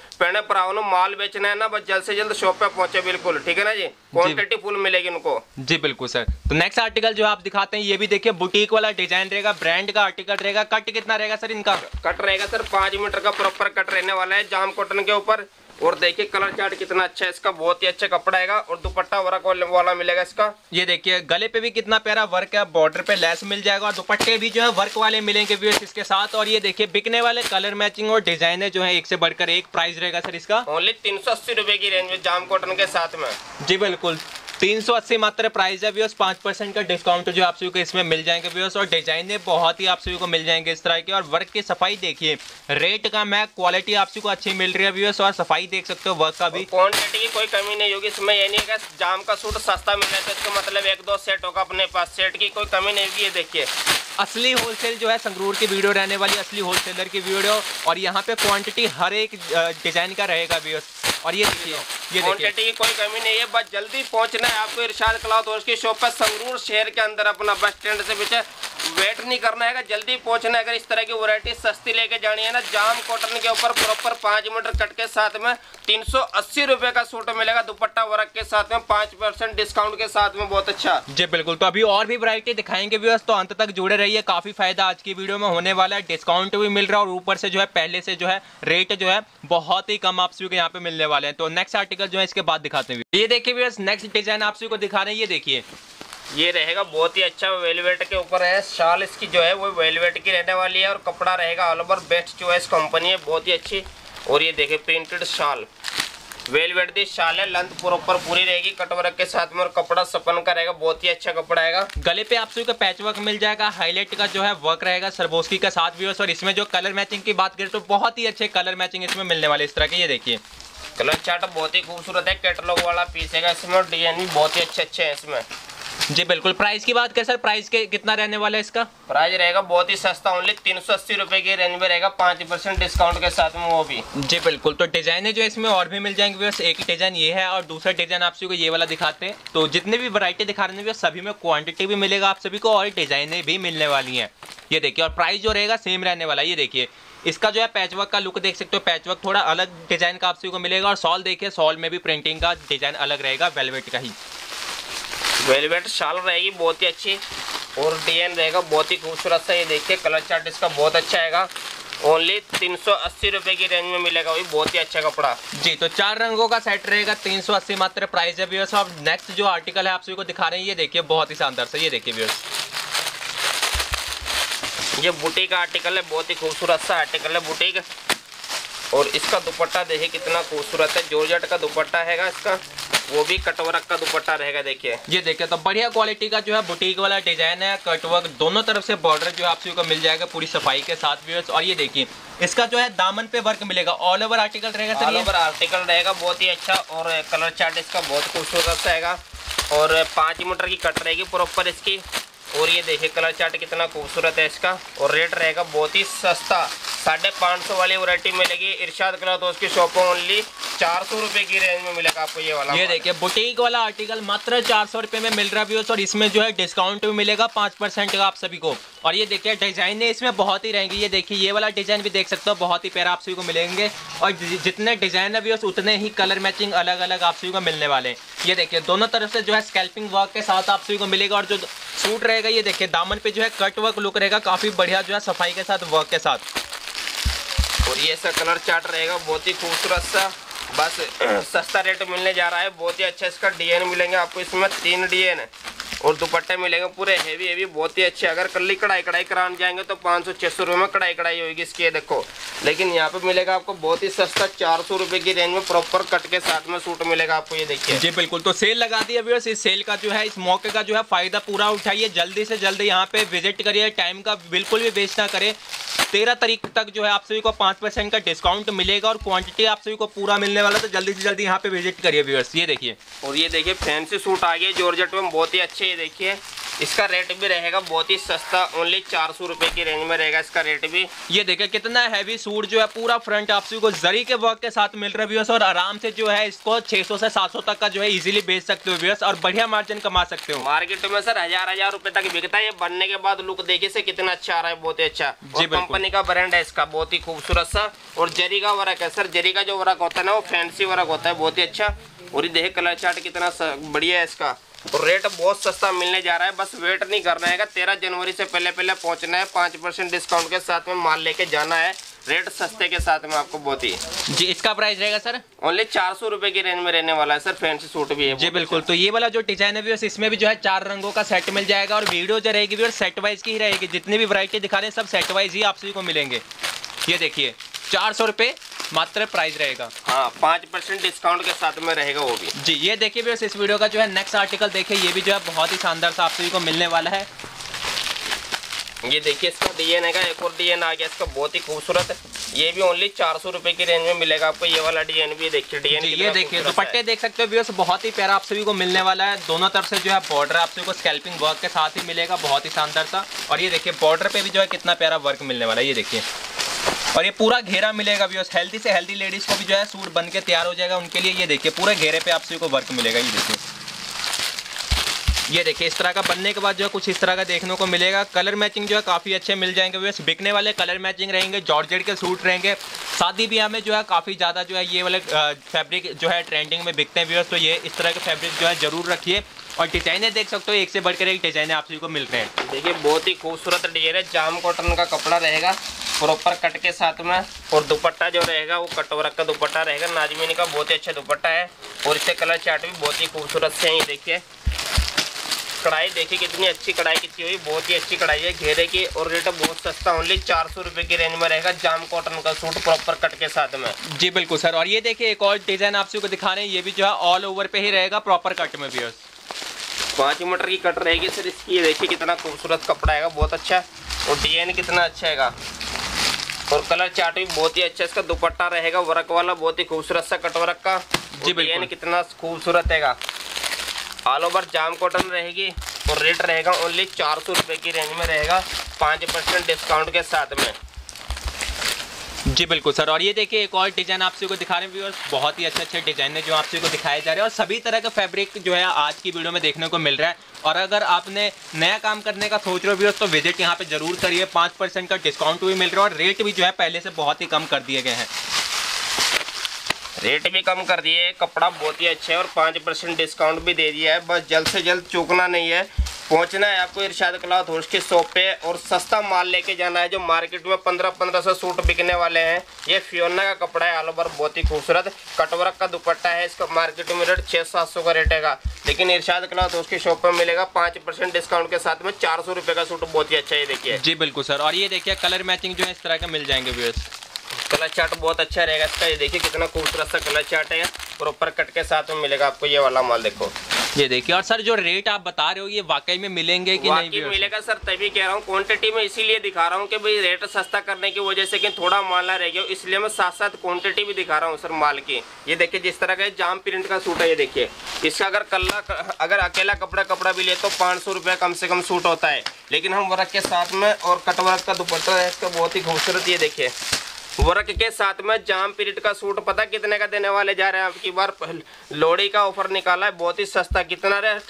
पहने पर माल बेचना है ना बस जल्द से जल्द शॉप पे पहुँचे बिल्कुल। ठीक है ना जी? क्वांटिटी फुल मिलेगी उनको।
जी बिल्कुल सर तो नेक्स्ट आर्टिकल जो आप दिखाते हैं ये भी देखिए बुटीक वाला डिज़ाइन रहेगा ब्रांड का आर्टिकल रहेगा। कट कितना रहेगा सर इनका?
कट रहेगा सर पाँच मीटर का प्रॉपर कट रहने वाला है जाम कॉटन के ऊपर। और देखिए कलर चार्ट कितना अच्छा है इसका बहुत ही अच्छा कपड़ा आएगा और दुपट्टा वर्क वाला मिलेगा इसका।
ये देखिए गले पे भी कितना प्यारा वर्क है बॉर्डर पे लेस मिल जाएगा और दुपट्टे भी जो है वर्क वाले मिलेंगे व्यूअर्स इसके साथ। और ये देखिए बिकने वाले कलर मैचिंग और डिजाइने जो है एक से बढ़कर एक प्राइस रहेगा सर इसका।
ओनली तीन सौ अस्सी रुपए की रेंज में जाम कॉटन के साथ में।
जी बिल्कुल। तीन सौ अस्सी मात्र प्राइस है व्यूअर्स पाँच परसेंट का डिस्काउंट जो आप सभी को इसमें मिल जाएँगे व्यूअर्स और डिजाइने बहुत ही आप सभी को मिल जाएँगे इस तरह की। और वर्क की सफ़ाई देखिए रेट का मैं क्वालिटी आप सभी को अच्छी मिल रही है व्यूअर्स और सफ़ाई देख सकते हो वर्क का भी।
क्वान्टिटी की कोई कमी नहीं होगी इसमें ये नहीं है जाम का सूट सस्ता मिल रहा है तो इसका मतलब एक दो सेट होगा अपने पास। सेट की कोई कमी नहीं होगी ये देखिए।
असली होलसेल जो है संगरूर की वीडियो रहने वाली असली होलसेलर की वीडियो। और यहाँ पे क्वांटिटी हर एक डिज़ाइन का रहेगा व्यूअर्स और ये देखिए ये
क्वांटिटी की कोई कमी नहीं है बस जल्दी पहुँचना है आपको इरशाद क्लॉथ हाउस की शॉप पर संगरूर शहर के अंदर अपना बस स्टैंड से पीछे वेट नहीं करना है जल्दी पहुँचना है। अगर इस तरह की वैरायटी सस्ती लेके जानी है ना जाम कॉटन के ऊपर प्रॉपर पाँच मीटर कट के साथ में तीन सौ अस्सी रुपए का सूट मिलेगा दुपट्टा वर्क के साथ में पाँच परसेंट डिस्काउंट के साथ में बहुत अच्छा।
जी बिल्कुल तो अभी और भी वरायटी दिखाएँगे भी तो अंत तक जुड़े रहिए काफ़ी फ़ायदा आज की वीडियो में होने वाला है डिस्काउंट भी मिल रहा है और ऊपर से जो है पहले से जो है रेट जो है बहुत ही कम आप सभी को यहाँ पे मिलने वाले हैं। तो नेक्स्ट आर्टिकल जो है, इसके बाद दिखाते हैं। ये देखिए नेक्स्ट डिज़ाइन आप सभी को दिखा रहे हैं। ये देखिए।
ये रहेगा, बहुत ही अच्छा वेलवेट के ऊपर है। शाल इसकी जो है, वो वेलवेट की रहने वाली है और कपड़ा रहेगा all over best choice company है। बहुत ही अच्छी। और ये देखिए प्रिंटेड शाल वेलवेट दी शाल है लेंथ प्रॉपर पूरी रहेगी कटवर्क के साथ में और कपड़ा सपन का रहेगा। बहुत ही अच्छा कपड़ा रहेगा
गले पे आप सभी को पैच वर्क मिल जाएगा। हाईलाइट का जो है वर्क रहेगा सरबोस्की का साथ भी और इसमें जो कलर मैचिंग की बात करें तो बहुत ही अच्छे कलर मैचिंग इसमें मिलने वाले इस तरह के, ये देखिए।
कलर चार्ट बहुत ही खूबसूरत है कैटलॉग वाला पीस है इसमें और डिज़ाइन भी बहुत ही अच्छे अच्छे हैं इसमें।
जी बिल्कुल। प्राइस की बात करें सर प्राइस के कितना रहने वाला है इसका?
प्राइस रहेगा बहुत ही सस्ता ओनली तीन सौ अस्सी रुपए की रेंज में रहेगा पाँच परसेंट डिस्काउंट के साथ में वो भी।
जी बिल्कुल। तो डिज़ाइन जो इसमें और भी मिल जाएँगे बस एक ही डिज़ाइन ये है और दूसरा डिज़ाइन आप सभी को ये वाला दिखाते हैं। तो जितने भी वरायटी दिखा रहे हैं सभी में क्वांटिटी भी मिलेगा आप सभी को और डिजाइने भी मिलने वाली है। ये देखिए और प्राइस जो रहेगा सेम रहने वाला ये देखिए इसका जो है पैचवर्क का लुक देख सकते हो पैचवर्क थोड़ा अलग डिज़ाइन का आप सभी को मिलेगा और सॉल देखिए सॉल में भी प्रिंटिंग का डिज़ाइन अलग रहेगा वेलवेट का ही।
वेलवेट शाल रहेगी बहुत ही अच्छी और डिज़ाइन रहेगा बहुत ही खूबसूरत सा। ये देखिए कलर चार्ट इसका बहुत अच्छा आएगा। ओनली तीन सौ अस्सी रुपए की रेंज में मिलेगा वही बहुत ही अच्छा कपड़ा।
जी तो चार रंगों का सेट रहेगा तीन सौ अस्सी मात्र प्राइस है व्यूअर्स अब नेक्स्ट जो आर्टिकल है आप सभी को दिखा रहे हैं ये देखिए बहुत ही शानदार सा ये देखिए व्यूअर्स
ये बुटीक का आर्टिकल है बहुत ही खूबसूरत सा आर्टिकल है बुटीक और इसका दुपट्टा देखिए कितना खूबसूरत है जॉर्जेट का दुपट्टा हैगा इसका वो भी कटवर्क का दुपट्टा रहेगा देखिए।
ये देखिए तो बढ़िया क्वालिटी का जो है बुटीक वाला डिज़ाइन है कटवर्क दोनों तरफ़ से बॉर्डर जो आप सभी को मिल जाएगा पूरी सफ़ाई के साथ भी और ये देखिए इसका जो है दामन पे वर्क मिलेगा ऑल ओवर आर्टिकल रहेगा
ऑल ओवर आर्टिकल रहेगा बहुत ही अच्छा और कलर चार्ट इसका बहुत खूबसूरत रहेगा और पाँच मीटर की कट रहेगी प्रॉपर इसकी। और ये देखिए कलर चार्ट कितना खूबसूरत है इसका। और रेट रहेगा बहुत ही सस्ता। साढ़े पाँच सौ वाली वरायटी मिलेगी। इर्शाद कलर तो उसकी शॉप ओनली चार सौ रुपए की रेंज में मिलेगा आपको ये वाला
ये देखिए बुटीक वाला आर्टिकल मात्र चार सौ रुपए में मिल रहा है और इसमें जो है डिस्काउंट भी मिलेगा पाँच परसेंट का आप सभी को। और ये देखिए डिज़ाइन इसमें बहुत ही रहेंगी। ये देखिए ये वाला डिज़ाइन भी देख सकते हो बहुत ही प्यारा आप सभी को मिलेंगे। और जितने डिज़ाइन है उतने ही कलर मैचिंग अलग अलग आप सभी को मिलने वाले हैं। ये देखिए दोनों तरफ़ से जो है स्कैल्पिंग वर्क के साथ आप सभी को मिलेगा और जो सूट रहेगा ये देखिए दामन पे जो है कट वर्क लुक रहेगा काफ़ी बढ़िया जो है सफ़ाई के साथ वर्क के साथ।
और ये सा कलर चार्ट रहेगा बहुत ही खूबसूरत सा। बस सस्ता रेट मिलने जा रहा है, बहुत ही अच्छा इसका डीएन मिलेंगे आपको, इसमें तीन डीएन है। और दुपट्टे मिलेंगे पूरे हेवी हेवी बहुत ही अच्छे। अगर कल कढ़ाई कढ़ाई कराने जाएँगे तो पाँच सौ छः सौ रुपये में कढ़ाई कढ़ाई होगी इसकी देखो। लेकिन यहाँ पे मिलेगा आपको बहुत ही सस्ता चार सौ रुपये की रेंज में प्रॉपर कट के साथ में सूट मिलेगा आपको ये देखिए।
जी बिल्कुल। तो सेल लगा दी अभी इस सेल का जो है इस मौके का जो है फ़ायदा पूरा उठाइए। जल्दी से जल्दी यहाँ पे विज़िट करिए। टाइम का बिल्कुल भी वेस्ट ना करे। तेरह तारीख तक जो है आप सभी को पाँच परसेंट का डिस्काउंट मिलेगा और क्वांटिटी आप सभी को पूरा मिलने वाला तो जल्दी से जल्दी यहाँ पे विज़िट करिए व्यूअर्स ये देखिए।
और ये देखिए फैंसी सूट आ गए जॉर्जेट में। बहुत ही अच्छे ये देखिए इसका रेट भी रहेगा बहुत ही सस्ता ओनली चार सौ रुपए की रेंज में रहेगा इसका रेट भी।
ये देखिए कितना हैवी सूट जो है पूरा फ्रंट आपसी को जरी के वर्क के साथ मिल रहा है और आराम से जो है इसको 600 से 700 तक का जो है इजीली बेच सकते हो व्यवर्स और बढ़िया मार्जिन कमा सकते हो।
मार्केट में सर हज़ार हज़ार रुपए तक बिकता है ये बनने के बाद लुक देखिए से कितना अच्छा आ रहा है बहुत ही अच्छा। जी कंपनी का ब्रांड है इसका बहुत ही खूबसूरत सा और जरी का वर्क है सर जरी का जो वर्क होता है ना वो फैंसी वर्क होता है बहुत ही अच्छा। और ये देखे कलर चार्ट कितना बढ़िया है इसका। और रेट बहुत सस्ता मिलने जा रहा है। बस वेट नहीं करना है। तेरह जनवरी से पहले पहले पहुँचना है। पाँच परसेंट डिस्काउंट के साथ में माल लेके जाना है। रेट सस्ते के साथ में आपको बहुत ही।
जी इसका प्राइस रहेगा सर
ओनली चार सौ रुपए की रेंज में रहने वाला है सर फैंसी सूट भी है
जी बिल्कुल। तो ये वाला जो डिज़ाइन है इसमें भी जो है चार रंगों का सेट मिल जाएगा और वीडियो जो रहेगी व्यूअर्स सेट वाइज की ही रहेगी। जितनी भी वैरायटी दिखा रहे हैं सब सेट वाइज ही आप सभी को मिलेंगे। ये देखिए। चार सौ रुपये मात्र प्राइस रहेगा।
हाँ पाँच परसेंट डिस्काउंट के साथ में रहेगा वो भी।
जी ये देखिए व्यूअर्स इस वीडियो का जो है नेक्स्ट आर्टिकल देखिए ये भी जो है बहुत ही शानदार सा आप सभी को मिलने वाला है।
ये देखिए इसका डिज़ाइन है एक और डिज़ाइन आ गया इसका बहुत ही खूबसूरत। है ये भी ओनली चार सौ रुपए की रेंज में मिलेगा आपको। ये वाला डिज़ाइन भी देखिए
जी ये देखिए दुपट्टे देख सकते हो व्यूअर्स बहुत ही प्यारा आप सभी को मिलने वाला है। दोनों तरफ़ से जो है बॉर्डर आप सभी को स्कैल्पिंग वर्क के साथ ही मिलेगा बहुत ही शानदार सा। और ये देखिए बॉर्डर पे भी जो है कितना प्यारा वर्क मिलने वाला है ये देखिए। और ये पूरा घेरा मिलेगा व्यूअर्स हेल्दी से हेल्दी लेडीज़ को भी जो है सूट बन के तैयार हो जाएगा, उनके लिए ये देखिए, पूरे घेरे पे आप सभी को वर्क मिलेगा, ये देखिए। ये देखिए, इस तरह का बनने के बाद जो है कुछ इस तरह का देखने को मिलेगा। कलर मैचिंग जो है काफ़ी अच्छे मिल जाएँगे व्यूअर्स बिकने वाले कलर मैचिंग रहेंगे जॉर्जेट के सूट रहेंगे। शादी ब्याह में जो है काफ़ी ज़्यादा जो है ये वाले फैब्रिक जो है ट्रेंडिंग में बिकते हैं व्यूअर्स तो ये इस तरह के फैब्रिक जो है ज़रूर रखिए। और डिजाइने देख सकते हो एक से बढ़कर एक डिज़ाइन आप सभी को मिल रहे हैं।
देखिए बहुत ही खूबसूरत डिज़ाइन है जाम कॉटन का कपड़ा रहेगा प्रॉपर कट के साथ में और दुपट्टा जो रहेगा वो कटवर्क का दुपट्टा रहेगा। नाजमीन का बहुत ही अच्छा दुपट्टा है और इससे कलर चार्ट भी बहुत ही खूबसूरत से हैं ये देखिए। कढ़ाई देखिए कितनी अच्छी कढ़ाई कितनी हुई बहुत ही अच्छी कढ़ाई है घेरे की और रेट बहुत सस्ता ओनली चार सौ रुपये की रेंज में रहेगा जाम कॉटन का सूट प्रॉपर कट के साथ में।
जी बिल्कुल सर और ये देखिए एक और डिज़ाइन आप को दिखा रहे हैं ये भी जो है ऑल ओवर पे ही रहेगा प्रॉपर कट में भी
पाँच मीटर की कट रहेगी सर इसकी। ये देखिए कितना खूबसूरत कपड़ा है बहुत अच्छा और डिज़ाइन कितना अच्छा है और कलर चार्ट भी बहुत ही अच्छा इसका दुपट्टा रहेगा वर्क वाला बहुत ही खूबसूरत सा कटवर्क का। जी डिज़ाइन कितना खूबसूरत है ऑल ओवर जाम कॉटन रहेगी और रेट रहेगा ओनली चार सौ रुपये की रेंज में रहेगा। पाँच परसेंट डिस्काउंट के साथ में।
जी बिल्कुल सर, और ये देखिए एक और डिज़ाइन आप को दिखा रहे हैं व्यूअर्स बहुत ही अच्छे अच्छे डिज़ाइन है जो आप को दिखाए जा रहे हैं और सभी तरह का फैब्रिक जो है आज की वीडियो में देखने को मिल रहा है। और अगर आपने नया काम करने का सोच रहे हो व्यूअर्स तो विज़िट यहाँ पे ज़रूर करिए। पाँच परसेंट का डिस्काउंट भी मिल रहा है और रेट भी जो है पहले से बहुत ही कम कर दिए गए हैं।
रेट भी कम कर दिए। कपड़ा बहुत ही अच्छा है और पाँच परसेंट डिस्काउंट भी दे दिया है। बस जल्द से जल्द चूकना नहीं है। पहुँचना है आपको इरशाद क्लॉथ हाउस के शॉप पे और सस्ता माल लेके जाना है जो मार्केट में पंद्रह पंद्रह सौ सूट बिकने वाले हैं। ये फियोना का कपड़ा है ऑल बहुत ही खूबसूरत। कटवर्क का दुपट्टा है, इसका मार्केट में रेट छः सात सौ का रेट है लेकिन इरशाद क्लॉथ हाउस की शॉप पर मिलेगा पाँच परसेंट डिस्काउंट के साथ में चार सौ रुपये का सूट, बहुत ही अच्छा है देखिए।
जी बिल्कुल, सर। और ये देखिए, कलर मैचिंग जो है, इस तरह के मिल जाएँगे व्यवस्था
कलर चार्ट बहुत अच्छा रहेगा इसका। ये देखिए कितना खूबसूरत सा कलर चार्ट है प्रॉपर कट के साथ में मिलेगा आपको ये वाला माल देखो।
ये देखिए और सर जो रेट आप बता रहे हो ये वाकई में मिलेंगे कि नहीं
मिलेगा सर तभी कह रहा हूँ क्वांटिटी में इसीलिए दिखा रहा हूँ कि भाई रेट सस्ता करने की वजह से कि थोड़ा माल ना रह गया इसलिए मैं साथ साथ क्वांटिटी भी दिखा रहा हूँ सर माल की। ये देखिए जिस तरह का जाम प्रिंट का सूट है ये देखिए। इसका अगर कल्ला अगर अकेला कपड़ा कपड़ा भी ले तो पाँच सौ कम से कम सूट होता है। लेकिन हम वर्क के साथ में और कटवर्क का दुपट्टा है इसका बहुत ही खूबसूरत ये देखिए। वर्क के साथ में जाम पीरियड का सूट पता कितने का देने वाले जा रहे हैं? आपकी बार लोड़ी का ऑफ़र निकाला है, बहुत ही सस्ता कितना रेट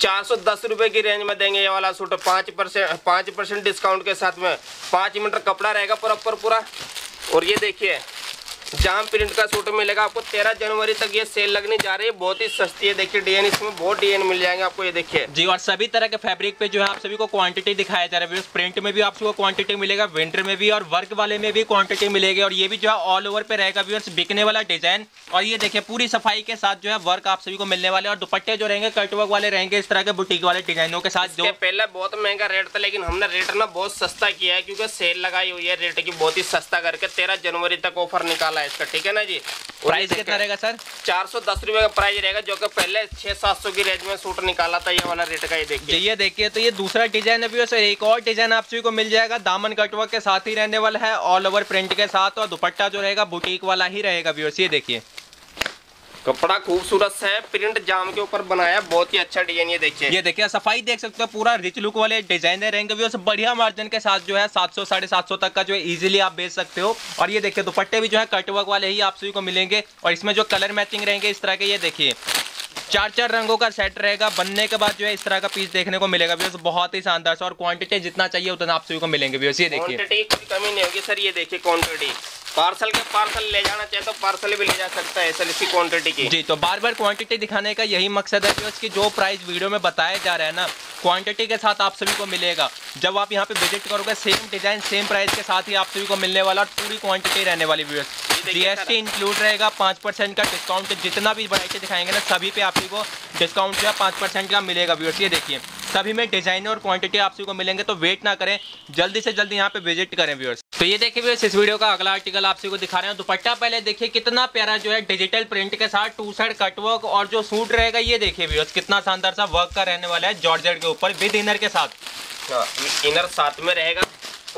चार सौ दस रुपये की रेंज में देंगे ये वाला सूट। पाँच परसेंट पाँच परसेंट डिस्काउंट के साथ में। पाँच मीटर कपड़ा रहेगा प्रॉपर पूरा। और ये देखिए जाम प्रिंट का सूट मिलेगा आपको तेरह जनवरी तक ये सेल लगने जा रही है। बहुत ही सस्ती है। देखिए डिज़ाइन इसमें बहुत डिज़ाइन मिल जाएँगे आपको ये देखिए।
जी और सभी तरह के फैब्रिक पे जो है आप सभी को क्वांटिटी दिखाया जा रहा है। प्रिंट में भी आपको क्वांटिटी मिलेगा विंटर में भी और वर्क वाले में भी क्वांटिटी मिलेगी। और ये भी जो है ऑल ओवर पे रहेगा व्यूअर्स बिकने वाला डिज़ाइन और ये देखिए पूरी सफ़ाई के साथ जो है वर्क आप सभी को मिलने वाले और दुपट्टे जो रहेंगे कटवर्क वाले रहेंगे इस तरह के बुटीक वाले डिजाइनों के साथ जो
पहले बहुत महँगा रेट था लेकिन हमने रेट ना बहुत सस्ता किया है क्योंकि सेल लगाई हुई है रेट की बहुत ही सस्ता करके तेरह जनवरी तक ऑफ़र निकाला है इसका ठीक है ना जी?
प्राइस कितना रहेगा सर
चार सौ दस रुपए का प्राइस रहेगा जो कि पहले छह सात सौ की रेंज में सूट निकाला था ये वाला रेट का ये देखिए।
ये देखिए तो ये दूसरा डिज़ाइन अभी सर एक और डिज़ाइन आप सभी को मिल जाएगा दामन कटवर्क के साथ ही रहने वाला है ऑल ओवर प्रिंट के साथ और दुपट्टा जो रहेगा बुटीक वाला ही रहेगा व्यूअर्स ये देखिए।
कपड़ा खूबसूरत है प्रिंट जाम के ऊपर बनाया बहुत ही अच्छा डिज़ाइन ये देखिए।
ये देखिए सफ़ाई देख सकते हो पूरा रिच लुक वाले डिज़ाइन रहेंगे भी बढ़िया मार्जिन के साथ जो है सात सौ साढ़े सात सौ तक का जो है इजीली आप बेच सकते हो। और ये देखिए दुपट्टे भी जो है कटवर्क वाले ही आप सभी को मिलेंगे और इसमें जो कलर मैचिंग रहेंगे इस तरह के ये देखिए। चार चार रंगों का सेट रहेगा बनने के बाद जो है इस तरह का पीस देखने को मिलेगा भी बहुत ही शानदार और क्वांटिटी जितना चाहिए उतना आप सभी को मिलेंगे भी ये देखिए।
कमी नहीं होगी सर ये देखिए क्वांटिटी पार्सल के पार्सल ले जाना चाहे तो पार्सल भी ले जा सकता है सर, इसी क्वांटिटी की।
जी तो बार बार क्वांटिटी दिखाने का यही मकसद है कि उसकी जो प्राइस वीडियो में बताया जा रहा है ना क्वांटिटी के साथ आप सभी को मिलेगा। जब आप यहाँ पे विज़िट करोगे सेम डिज़ाइन सेम प्राइस के साथ ही आप सभी को मिलने वाला और पूरी क्वांटिटी रहने वाली व्यूअर्स जीएसटी इंक्लूड रहेगा पाँच परसेंट का डिस्काउंट जितना भी वरायटी दिखाएँगे ना सभी पे आप को डिस्काउंट जो है पाँच परसेंट का मिलेगा व्यूअर्स ये देखिए। सभी में डिज़ाइन और क्वांटिटी आप सभी को मिलेंगे तो वेट ना करें जल्दी से जल्दी यहाँ पे विज़िट करें व्यूअर्स तो ये देखिए व्यूअर्स इस वीडियो का अगला आर्टिकल आप सभी को दिखा रहे हैं दुपट्टा पहले देखिए कितना प्यारा जो है डिजिटल प्रिंट के साथ टू साइड कटवर्क और जो सूट रहेगा ये देखिए व्यूअर्स कितना शानदार सा वर्क का रहने वाला है जॉर्जेट के ऊपर विद इनर के साथ।
इनर हाँ, साथ में रहेगा।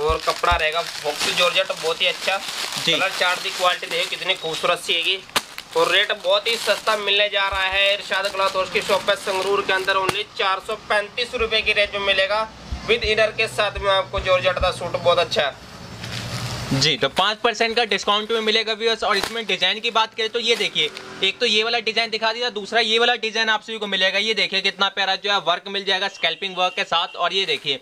और कपड़ा रहेगा फॉक्सी जॉर्जेट बहुत ही अच्छा कलर चार्ट की क्वालिटी देखिए कितनी खूबसूरत सी है और रेट बहुत ही सस्ता मिलने जा रहा है। इरशाद क्लॉथ हाउस की शॉप है संगरूर के अंदर ओनली चार सौ पैंतीस रुपए की रेंज में मिलेगा। विद इनर के साथ में आपको जॉर्जेट का सूट बहुत अच्छा है।
जी तो पाँच परसेंट का डिस्काउंट में मिलेगा व्यूअर्स और इसमें डिज़ाइन की बात करें तो ये देखिए एक तो ये वाला डिज़ाइन दिखा दिया दूसरा ये वाला डिज़ाइन आप सभी को मिलेगा। ये देखिए कितना प्यारा जो है वर्क मिल जाएगा स्कैल्पिंग वर्क के साथ और ये देखिए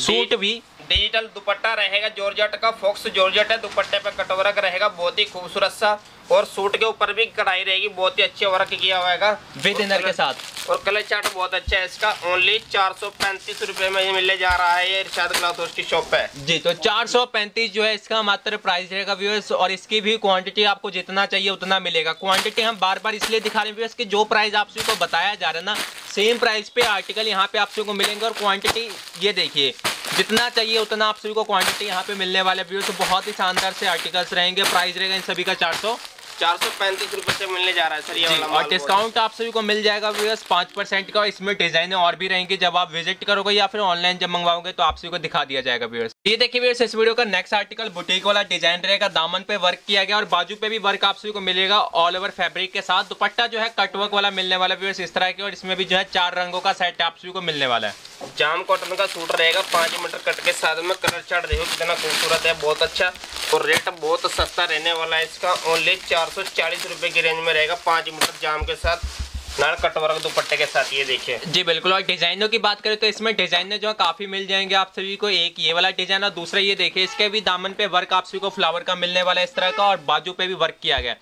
सूट भी
डिजिटल दुपट्टा रहेगा जॉर्जेट का फोक्स जॉर्जेट है दुपट्टे पे कटवर्क रहेगा बहुत ही खूबसूरत सा और सूट के ऊपर भी कढ़ाई रहेगी बहुत ही अच्छे वर्क किया हुआ
विद इनर के साथ।
और कलर चार्ट बहुत अच्छा है इसका ओनली चार सौ पैंतीस रुपए में मिलने जा रहा है ये इरशाद क्लॉथ हाउस की शॉप है।
जी तो चार सौ पैंतीस जो है इसका मात्र प्राइस रहेगा व्यूअर्स और इसकी भी क्वांटिटी आपको जितना चाहिए उतना मिलेगा। क्वांटिटी हम बार बार इसलिए दिखा रहे हैं व्यूअर्स की जो प्राइस आप सभी को बताया जा रहा है ना सेम प्राइस पे आर्टिकल यहाँ पे आप सभी को मिलेंगे और क्वांटिटी ये देखिए जितना चाहिए उतना आप सभी को क्वांटिटी यहाँ पे मिलने वाले व्यूअर्स बहुत ही शानदार से आर्टिकल्स रहेंगे। प्राइस रहेगा इन सभी का चार सौ।
चार सौ पैंतीस रुपए से मिलने जा रहा है सर ये वाला
और डिस्काउंट आप सभी को मिल जाएगा व्यूअर्स पाँच परसेंट का इसमें डिज़ाइन और भी रहेंगे। जब आप विज़िट करोगे या फिर ऑनलाइन जब मंगवाओगे तो आप सभी को दिखा दिया जाएगा व्यूअर्स ये देखिए इस वीडियो का नेक्स्ट आर्टिकल बुटीक वाला डिज़ाइन रहेगा, दामन पे वर्क किया गया और बाजू पे भी वर्क आप सभी को मिलेगा ऑल ओवर फैब्रिक के साथ। दुपट्टा जो है कटवर्क वाला मिलने वाला व्यूअर्स इस तरह के और इसमें भी जो है चार रंगों का सेट आप सभी को मिलने वाला है।
जाम कॉटन का सूट रहेगा, पाँच मीटर कट के साथ में कलर चार्ट देखो कितना खूबसूरत है, बहुत अच्छा और रेट बहुत सस्ता रहने वाला है इसका। ओनली चार सौ की रेंज में रहेगा, पाँच मीटर जाम के साथ। नाल कटवर्क दुपट्टे के साथ, ये देखिए।
जी, बिल्कुल, और डिजाइनों की बात करें तो इसमें डिज़ाइन जो है, काफ़ी मिल जाएँगे आप सभी को। एक ये वाला डिज़ाइन और दूसरा ये देखिए, इसके भी दामन पे वर्क आप सभी को फ्लावर का मिलने वाला है इस तरह का, और बाजू पे भी वर्क किया गया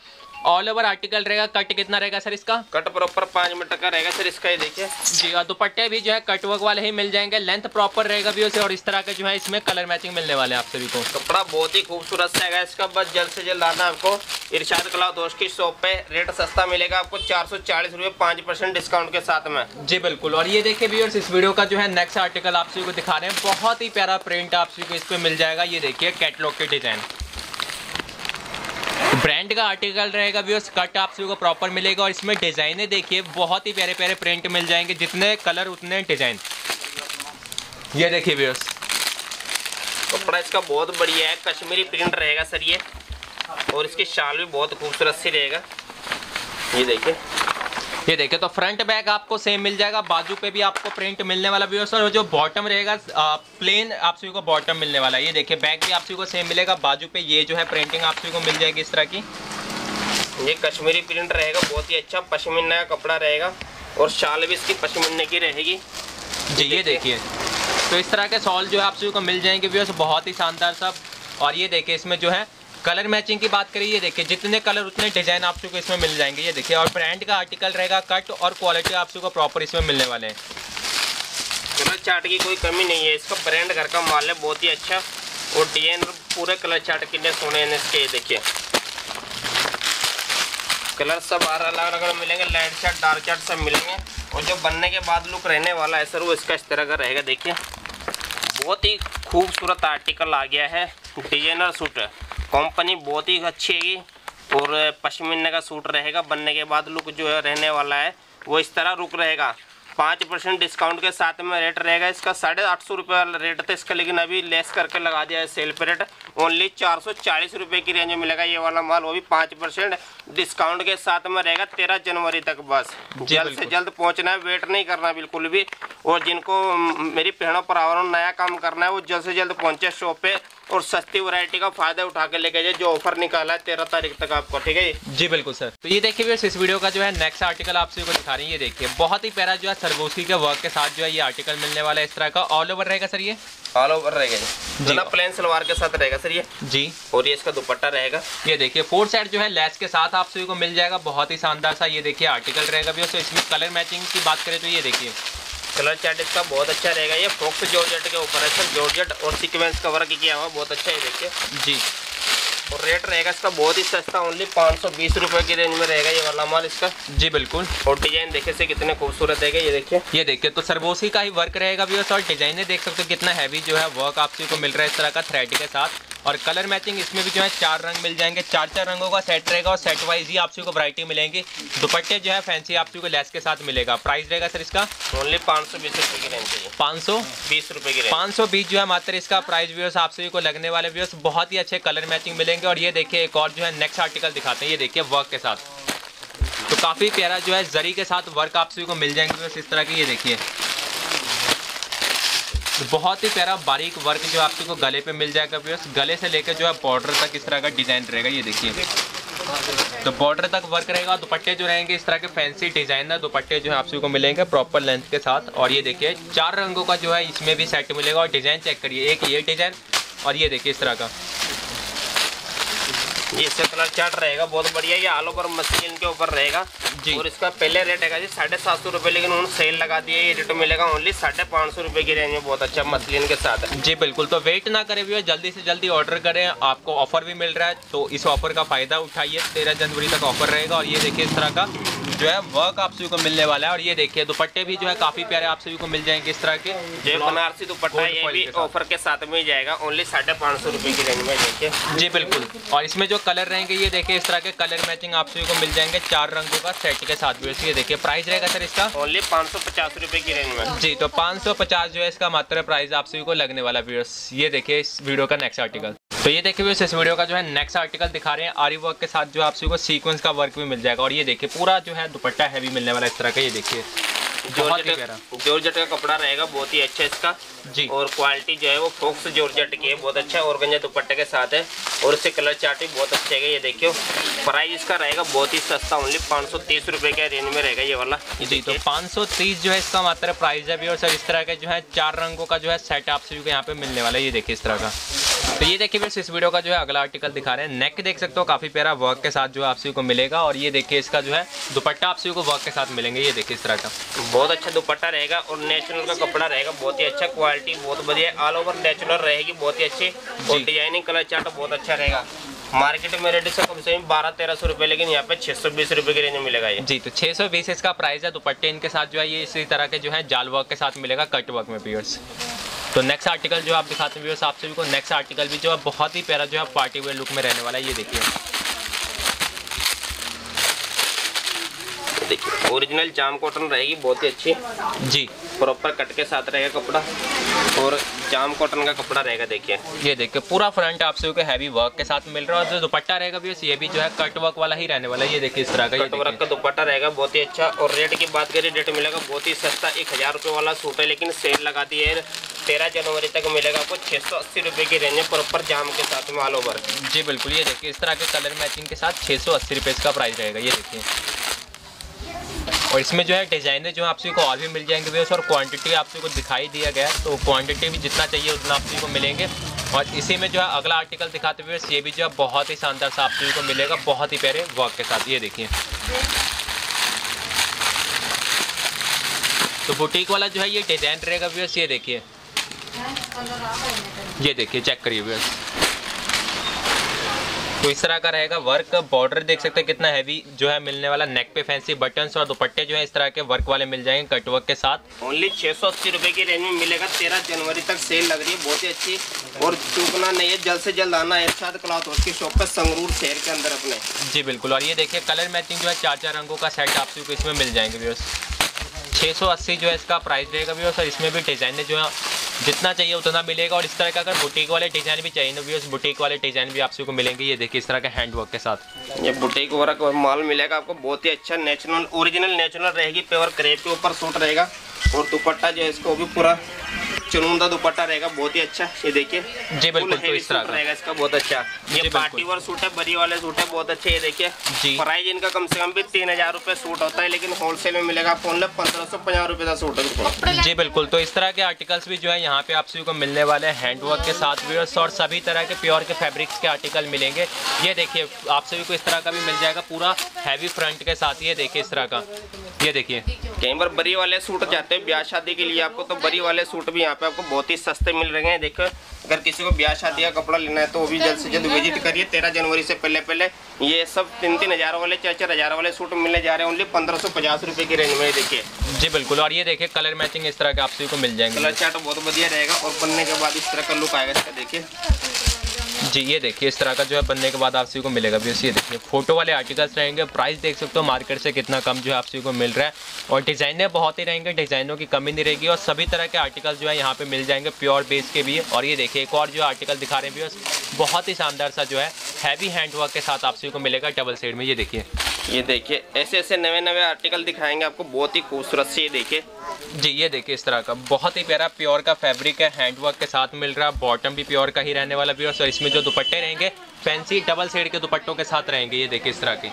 ऑल ओवर आर्टिकल रहेगा कट कितना रहेगा सर इसका?
कट प्रॉपर पाँच मीटर का रहेगा सर इसका ये देखिए।
जी और दुपट्टे भी जो है कट कटवर्क वाले ही मिल जाएँगे। लेंथ प्रॉपर रहेगा भी उसे और इस तरह का जो है इसमें कलर मैचिंग मिलने वाले हैं आप सभी को।
कपड़ा बहुत ही खूबसूरत से इसका बस जल्द से जल्द आना आपको। इर्शाद कला दोस्त की शॉप पे रेट सस्ता मिलेगा आपको चार सौ चालीस रुपए पाँच परसेंट डिस्काउंट के साथ में।
जी बिल्कुल। और ये देखिए व्यूअर्स इस वीडियो का जो है नेक्स्ट आर्टिकल आप सभी को दिखा रहे हैं। बहुत ही प्यारा प्रिंट आप सभी को इस पर मिल जाएगा। ये देखिए कैटलॉग के डिज़ाइन ब्रांड का आर्टिकल रहेगा व्यूअर्स कट आप सभी को प्रॉपर मिलेगा और इसमें डिजाइने देखिए, बहुत ही प्यारे प्यारे प्रिंट मिल जाएँगे, जितने कलर उतने डिज़ाइन ये देखिए व्यूअर्स
कपड़ा इसका बहुत बढ़िया है, कश्मीरी प्रिंट रहेगा, सर, ये। और इसकी शाल भी बहुत खूबसूरत सी रहेगा। ये देखिए।
ये देखिए तो फ्रंट बैक आपको सेम मिल जाएगा बाजू पे भी आपको प्रिंट मिलने वाला भी और जो बॉटम रहेगा प्लेन आप सभी को बॉटम मिलने वाला है। ये देखिए बैक भी आप सभी को सेम मिलेगा बाजू पे ये जो है प्रिंटिंग आप सभी को मिल जाएगी इस तरह की।
ये कश्मीरी प्रिंट रहेगा बहुत ही अच्छा पश्मीना का कपड़ा रहेगा और शाल भी इसकी पश्मीने की रहेगी।
जी ये देखिए। तो इस तरह के सॉल जो है आप सभी को मिल जाएँगे व्यूअर्स बहुत ही शानदार सब। और ये देखिए इसमें जो है कलर मैचिंग की बात करिए देखिए, जितने कलर, उतने डिज़ाइन आप को इसमें मिल जाएँगे, ये देखिए, और ब्रांड का आर्टिकल रहेगा कट और क्वालिटी आप को प्रॉपर इसमें मिलने वाले हैं।
कलर चार्ट की कोई कमी नहीं है, इसका ब्रांड घर का माल है, बहुत ही अच्छा और डिज़ाइन पूरे कलर चार्ट कितने सोने हैं इसके देखिए। कलर सब अलग अलग मिलेंगे लाइट चार्ट डार्क चार्ट सब मिलेंगे, और जो बनने के बाद लुक रहने वाला है, सर, वो इसका इस तरह का रहेगा, देखिए। बहुत ही खूबसूरत आर्टिकल आ गया है डिज़ाइनर सूट कंपनी बहुत ही अच्छी है और पश्मीना का सूट रहेगा। बनने के बाद लुक जो है रहने वाला है, वो इस तरह रुक रहेगा। पाँच परसेंट डिस्काउंट के साथ में रेट रहेगा इसका। साढ़े आठ सौ रुपये वाला रेट था इसका, लेकिन अभी लेस करके लगा दिया है सेल पर रेट ओनली चार सौ चालीस रुपये की रेंज में मिलेगा ये वाला माल। वो भी पाँच परसेंट। डिस्काउंट के साथ में रहेगा तेरह जनवरी तक बस। जल्द से जल्द पहुँचना है वेट नहीं करना बिल्कुल भी। और जिनको मेरी पहनों पर आवरण नया काम करना है वो जल्द से जल्द पहुँचे शॉप पे और सस्ती वैरायटी का फ़ायदा उठा के लेके जाए जो ऑफ़र निकाला है तेरह तारीख तक आपको ठीक है
जी? बिल्कुल सर तो ये देखिए इस वीडियो का जो है नेक्स्ट आर्टिकल आप सभी को दिखा रही है ये देखिए। बहुत ही प्यारा जो है सरगोसी के वर्क के साथ जो है ये आर्टिकल मिलने वाला है इस तरह का। ऑल ओवर रहेगा सर ये?
ऑल ओवर रहेगा प्लेन सलवार के साथ रहेगा सर ये।
जी।
और ये इसका दुपट्टा रहेगा।
ये देखिए फोर साइड जो है लेस के साथ आप सभी को मिल जाएगा बहुत ही शानदार सा ये देखिए आर्टिकल रहेगा भी। तो इसमें कलर मैचिंग की बात करें तो ये देखिए।
कलर चार्ट इसका बहुत अच्छा रहेगा। ये फोक्स जॉर्जेट के ऊपर है सर। जॉर्जेट और सिक्वेंस का वर्क किया हुआ बहुत अच्छा है देखिए।
जी।
और रेट रहेगा इसका बहुत ही सस्ता ओनली पाँच सौ बीस रुपये की रेंज में रहेगा ये वाला माल इसका।
जी बिल्कुल।
और डिज़ाइन देखे से कितने खूबसूरत है ये देखिए।
ये देखिए तो सरबोसी का ही वर्क रहेगा भी और डिजाइने देख सकते हो कितना हैवी जो है वर्क आप सभी को मिल रहा है इस तरह का थ्रेड के साथ। और कलर मैचिंग इसमें भी जो है चार रंग मिल जाएँगे चार चार रंगों का सेट रहेगा और सेट वाइज ही आप सभी को वरायटी मिलेंगी। दुपट्टे जो है फैंसी आप सभी को लेस के साथ मिलेगा। प्राइस रहेगा सर इसका?
ओनली पाँच सौ बीस रुपये की रेंज चाहिए
पाँच सौ?
बीस रुपये की
पाँच सौ बीस जो है मात्र इसका प्राइस व्यूअर्स आप सभी को लगने वाले व्यूअर्स बहुत ही अच्छे कलर मैचिंग मिलेंगे। और ये देखिए एक और जो है नेक्स्ट आर्टिकल दिखाते हैं। ये देखिए वर्क के साथ। तो काफ़ी प्यारा जो है जरी के साथ वर्क आप सभी को मिल जाएँगे। व्यूअर्स इस तरह की ये देखिए। तो बहुत ही प्यारा बारीक वर्क जो आपको गले पे मिल जाएगा। व्यूअर्स गले से लेकर जो है बॉर्डर तक इस तरह का डिज़ाइन रहेगा। ये देखिए। तो बॉर्डर तक वर्क रहेगा। दुपट्टे जो रहेंगे इस तरह के फैंसी डिज़ाइनर दुपट्टे जो है आप सभी को मिलेंगे प्रॉपर लेंथ के साथ। और ये देखिए, चार रंगों का जो है इसमें भी सेट मिलेगा। और डिज़ाइन चेक करिए। एक ये डिज़ाइन और ये देखिए इस तरह का।
ये इसका कलर चार्ट रहेगा बहुत बढ़िया ये आलो ओवर मशीन के ऊपर रहेगा।
जी।
और इसका पहले रेट है जी साढ़े सात सौ रुपए लेकिन उन्होंने सेल लगा दिया ये रेट मिलेगा ओनली साढ़े पाँच सौ रुपए की रेंज में बहुत अच्छा मसलिन के साथ।
जी बिल्कुल। तो वेट ना करें भी जल्दी से जल्दी ऑर्डर करें आपको ऑफ़र भी मिल रहा है तो इस ऑफ़र का फ़ायदा उठाइए। तेरह जनवरी तक ऑफ़र रहेगा और ये देखिए इस तरह का जो है वर्क आप सभी को मिलने वाला है और ये देखिए दुपट्टे भी जो है काफ़ी प्यारे आप सभी को मिल जाएँगे इस तरह के।
जो बनारसी दुपट्टा ये भी ऑफ़र के साथ में ही जाएगा ओनली साढ़े पाँच सौ रुपये की रेंज में देखिए।
जी बिल्कुल। और इसमें जो कलर रहेंगे ये देखिए इस तरह के कलर मैचिंग आप सभी को मिल जाएँगे चार रंगों का सेट के साथ भी। ये देखिए प्राइस रहेगा सर इसका?
ओनली पाँच सौ पचास रुपये की रेंज में।
जी तो पाँच सौ पचास जो है इसका मात्र प्राइस आप सभी को लगने वाला व्यूअर्स ये देखिए इस वीडियो का नेक्स्ट आर्टिकल तो ये देखिए इस वीडियो का जो है नेक्स्ट आर्टिकल दिखा रहे हैं आरी वर्क के साथ जो आप सभी को सीक्वेंस का वर्क भी मिल जाएगा। और ये देखिए पूरा जो है दुपट्टा हैवी मिलने वाला इस तरह का ये देखिए।
जॉर्जेट का कपड़ा रहेगा बहुत ही अच्छा इसका।
जी।
और क्वालिटी जो है वो फोक्स जॉर्जेट की है बहुत अच्छा और गंजा दुपट्टे के साथ है। और इससे कलर चार्ट भी बहुत अच्छे है ये देखियो। प्राइस इसका रहेगा बहुत ही सस्ता ओनली पाँच सौ तीस रुपये के रेंज में रहेगा ये वाला।
जी तो पाँच सौ तीस जो है इसका मात्र प्राइस है भी और सर इस तरह के जो है चार रंगों का जो है सेट आप सभी को यहाँ पे मिलने वाला है ये देखिए इस तरह का। तो ये देखिए इस वीडियो का जो है अगला आर्टिकल दिखा रहे हैं। नेक देख सकते हो काफ़ी प्यारा वर्क के साथ जो है आप सभी को मिलेगा। और ये देखिए इसका जो है दुपट्टा आप सभी को वर्क के साथ मिलेंगे। ये देखिए इस तरह का।
बहुत अच्छा दुपट्टा रहेगा और नेचुरल का कपड़ा रहेगा। बहुत ही अच्छा क्वालिटी बहुत बढ़िया ऑल ओवर नेचुरल रहेगी। बहुत ही अच्छी और डिज़ाइनिंग कलर चार्ट बहुत अच्छा रहेगा। मार्केट में रेट से कम से कम बारह तेरह सौ रुपए लेकिन यहाँ पे छह सौ बीस रुपए की रेंज में मिलेगा ये।
जी तो छह सौ बीस इसका प्राइस है। दुपट्टे इनके साथ जो है ये इसी तरह के जो है जाल वर्क के साथ मिलेगा कट वर्क में पियर्स तो नेक्स्ट आर्टिकल जो आप दिखाते हैं आप सभी को नेक्स्ट आर्टिकल भी जो है बहुत ही प्यारा जो है पार्टी वेयर लुक में रहने वाला है, ये देखिए।
देखिए ओरिजिनल जाम कॉटन रहेगी बहुत ही अच्छी।
जी।
प्रॉपर कट के साथ रहेगा कपड़ा। और जाम कॉटन का कपड़ा रहेगा देखिए।
ये देखिए पूरा फ्रंट आप सभी हैवी वर्क के साथ मिल रहा है और जो दुपट्टा रहेगा भी ये भी जो है कट वर्क वाला ही रहने वाला है। ये देखिए इस तरह का
कट वर्क का दुपट्टा रहेगा बहुत ही अच्छा। और रेट की बात करें रेट मिलेगा बहुत ही सस्ता एक हज़ार रुपये वाला सूट है लेकिन सेल लगा दी है। तेरह जनवरी तक मिलेगा आपको छः सौ अस्सी रुपये की रेंज है प्रॉपर जाम के साथ में ऑल ओवर
जी बिल्कुल ये देखिए इस तरह के कलर मैचिंग के साथ छः सौ अस्सी रुपये इसका प्राइस रहेगा ये देखिए। और इसमें जो है डिज़ाइनर जो आप सभी को और भी मिल जाएँगे वेस और क्वांटिटी आप सभी को दिखाई दिया गया है। तो क्वांटिटी भी जितना चाहिए उतना आप सभी को मिलेंगे। और इसी में जो है अगला आर्टिकल दिखाते हुए ये भी जो है बहुत ही शानदार सा आप को मिलेगा, बहुत ही प्यारे वर्क के साथ। ये देखिए। तो बुटीक वाला जो है ये डिज़ाइन रहेगा व्यवर्स ये देखिए। ये देखिए चेक करिए व्यवर्स तो इस तरह का रहेगा वर्क बॉर्डर देख सकते हैं कितना हैवी जो है मिलने वाला नेक पे फैंसी बटन्स और दुपट्टे जो है इस तरह के वर्क वाले मिल जाएँगे कटवर्क के साथ.
ओनली छह सौ अस्सी रुपए की रेंज में मिलेगा. तेरह जनवरी तक सेल लग रही है. बहुत ही अच्छी और चूकना नहीं है. जल्द से जल्द आना है. इरशाद क्लॉथ उसकी शॉप पर संगरूर शहर के अंदर अपने.
जी बिल्कुल. और ये देखिए कलर मैचिंग जो है चार चार रंगों का सेट आपको इसमें मिल जाएँगे व्यवस्था छः सौ अस्सी जो है इसका प्राइस रहेगा भी और सर इसमें भी डिज़ाइन जो है जितना चाहिए उतना मिलेगा। और इस तरह का अगर बुटीक वाले डिज़ाइन भी चाहिए ना व्यूज़ बुटीक वाले डिज़ाइन भी आपको मिलेंगे। ये देखिए इस तरह के हैंड वर्क के साथ।
ये बुटीक वर्क माल मिलेगा आपको। बहुत ही अच्छा नेचुरल ओरिजिनल नेचुरल रहेगी। प्योर क्रेप के ऊपर सूट रहेगा। और दुपट्टा जो है, इसको भी पूरा चुनुंदा दुपट्टा रहेगा बहुत ही अच्छा। ये देखिए
जी बिल्कुल तो इस तरह
रहेगा इसका बहुत अच्छा। ये पार्टी वर्क सूट है बरी वाले सूट है बहुत अच्छे ये देखिए। प्राइस इनका कम से कम भी तीन हज़ार रूपए सूट होता है लेकिन होलसेल में मिलेगा आपको ओनली पंद्रह सौ पचास रूपए का सूट है
जी बिल्कुल। तो इस तरह के आर्टिकल्स भी जो है यहाँ पे आप सभी को मिलने वाले हैं हैंडवर्क के साथ व्यूअर्स और सभी तरह के प्योर के फैब्रिक्स के आर्टिकल मिलेंगे। ये देखिए आप सभी को इस तरह का भी मिल जाएगा पूरा हैवी फ्रंट के साथ ये देखिए इस तरह का। ये देखिए।
कई बार बरी वाले सूट चाहते हैं ब्याह शादी के लिए आपको तो बरी वाले सूट भी यहाँ पे आपको बहुत ही सस्ते मिल रहे हैं। देखो अगर किसी को ब्याह शादी का कपड़ा लेना है तो वो भी जल्द से जल्द विज़िट करिए। तेरह जनवरी से पहले पहले ये सब तीन तीन हज़ार वाले चार चार हज़ार वाले सूट मिलने जा रहे हैं। ओनली पंद्रह सौ पचास रुपए की रेंज में देखिए।
जी बिल्कुल। और ये देखिए कलर मैचिंग इस तरह के आप सभी को मिल जाएँगे।
कलर चार्ट बहुत बढ़िया रहेगा और बनने के बाद इस तरह का लुक आएगा इसका देखिए।
जी ये देखिए इस तरह का जो है बनने के बाद आप सभी को मिलेगा भी। ये देखिए फ़ोटो वाले आर्टिकल्स रहेंगे प्राइस देख सकते हो मार्केट से कितना कम जो है आप सभी को मिल रहा है। और डिज़ाइनें बहुत ही रहेंगे डिज़ाइनों की कमी नहीं रहेगी और सभी तरह के आर्टिकल्स जो है यहाँ पे मिल जाएँगे प्योर बेस के भी। और ये देखिए एक और जो आर्टिकल दिखा रहे हैं भी बहुत ही शानदार सा जो है हैवी हैंडवर्क के साथ आप सभी को मिलेगा डबल साइड में। ये देखिए।
ये देखिए ऐसे ऐसे नए नए आर्टिकल दिखाएँगे आपको बहुत ही खूबसूरत से ये देखिए।
जी ये देखिए इस तरह का बहुत ही प्यारा प्योर का फैब्रिक है हैंडवर्क के साथ मिल रहा है बॉटम भी प्योर का ही रहने वाला भी और इसमें जो दुपट्टे रहेंगे फैंसी डबल सेड के दुपट्टों के साथ रहेंगे ये देखिए इस तरह के।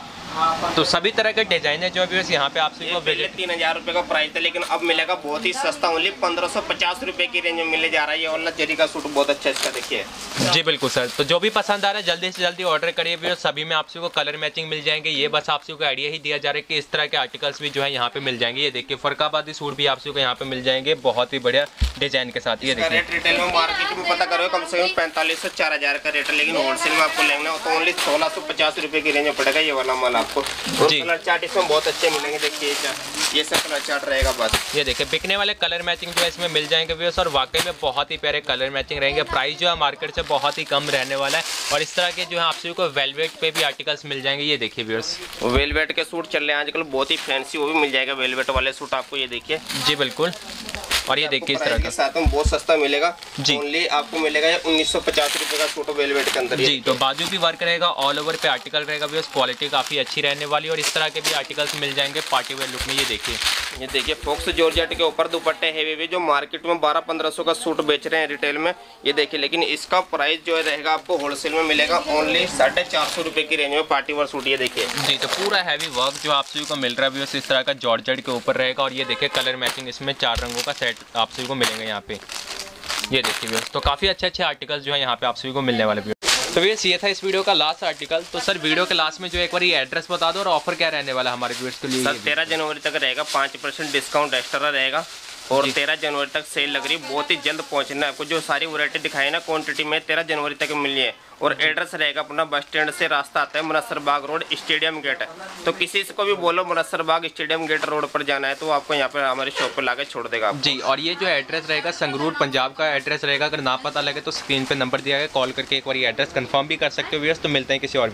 तो सभी तरह के डिज़ाइन है जो भी यहाँ पे आप
तीन हज़ार रुपए का प्राइस था लेकिन अब मिलेगा बहुत ही सस्ता ओनली पंद्रह सौ पचास रुपए की रेंज में मिलने जा रहा है ये वाला जरी का सूट बहुत अच्छा इसका देखिए।
जी बिल्कुल सर तो जो भी पसंद आ रहा है जल्दी से जल्दी ऑर्डर करिए भी सभी में आप को कलर मैचिंग मिल जाएँगे। ये बस आप सभी को आइडिया ही दिया जा रहा है कि इस तरह के आर्टिकल्स भी जो है यहाँ पे मिल जाएँगे। ये देखिए फरकाबादी सूट भी आप को यहाँ पे मिल जाएँगे बहुत ही बढ़िया डिज़ाइन के साथ ये देखिए।
रेट रिटेल में मार्केट में पता करो कम से कम पैंतालीस सौ चार हज़ार का रेट है लेकिन होलसेल में आपको लेना हो तो ओनली सोलह सौ पचास रुपए की रेंज में पड़ेगा ये वाला माल आपको। और कलर चार्ट इसमें बहुत अच्छे मिलेंगे देखिए ये सब कलर चार्ट रहेगा बस।
ये देखिए बिकने वाले कलर मैचिंग जो है इसमें मिल जाएँगे व्यूअर्स और वाकई में बहुत ही प्यारे कलर मैचिंग रहेंगे। प्राइस जो है मार्केट से बहुत ही कम रहने वाला है और इस तरह के जो है आप सभी को वेलवेट पे भी आर्टिकल्स मिल जाएँगे ये देखिए व्यूअर्स
वेलवेट के सूट चल रहे हैं आजकल बहुत ही फैंसी वो भी मिल जाएगा वेलवेट वाले सूट आपको ये देखिए।
जी बिल्कुल। और ये देखिए इस तरह
के साथ में बहुत सस्ता मिलेगा।
जी।
ओनली आपको मिलेगा उन्नीस सौ पचास रुपए का सूट वेलवेट के अंदर
जी तो बाजू भी वर्क रहेगा ऑल ओवर पे आर्टिकल रहेगा भी क्वालिटी काफ़ी अच्छी रहने वाली और इस तरह के भी आर्टिकल्स मिल जाएँगे पार्टी वेयर लुक में ये देखिए।
ये देखिए फोक्स जॉर्जेट के ऊपर दुपट्टे हेवी भी जो मार्केट में बारह पंद्रह सौ का सूट बेच रहे हैं रिटेल में ये देखिए लेकिन इसका प्राइस जो है रहेगा आपको होलसेल में मिलेगा ओनली साढ़े चार सौ रुपए की रेंज में पार्टी वेयर सूट ये देखिए।
जी तो पूरा हैवी वर्क जो आप सभी को मिल रहा है इस तरह का जॉर्जेट के ऊपर रहेगा और ये देखिए कलर मैचिंग इसमें चार रंगों का सेट आप सभी को मिलेंगे यहाँ पे। ये देखिए व्यवर्स तो काफ़ी अच्छे अच्छे आर्टिकल्स जो है यहाँ पे आप सभी को मिलने वाले व्यवर्स तो व्यूअर्स ये था इस वीडियो का लास्ट आर्टिकल तो सर वीडियो के लास्ट में जो एक बार ये एड्रेस बता दो और ऑफ़र क्या रहने वाला है हमारे व्यूअर्स के लिए
सर तेरह जनवरी तक रहेगा पाँच परसेंट डिस्काउंट एक्स्ट्रा रहेगा। और तेरह जनवरी तक सेल लग रही है। बहुत ही जल्द पहुँचना है आपको जो सारी वरायटी दिखाई ना क्वांटिटी में तेरह जनवरी तक मिली है। और एड्रेस रहेगा अपना बस स्टैंड से रास्ता आता है Munsar Bagh road stadium gate तो किसी को भी बोलो Munsar Bagh stadium gate road पर जाना है तो आपको यहाँ पर हमारे शॉप पर लाके छोड़ देगा
जी और ये जो एड्रेस रहेगा संगरूर पंजाब का एड्रेस रहेगा। अगर ना पता लगे तो स्क्रीन पे नंबर दिया है कॉल करके एक बार एड्रेस कंफर्म भी कर सकते हो व्यूअर्स तो मिलते हैं किसी और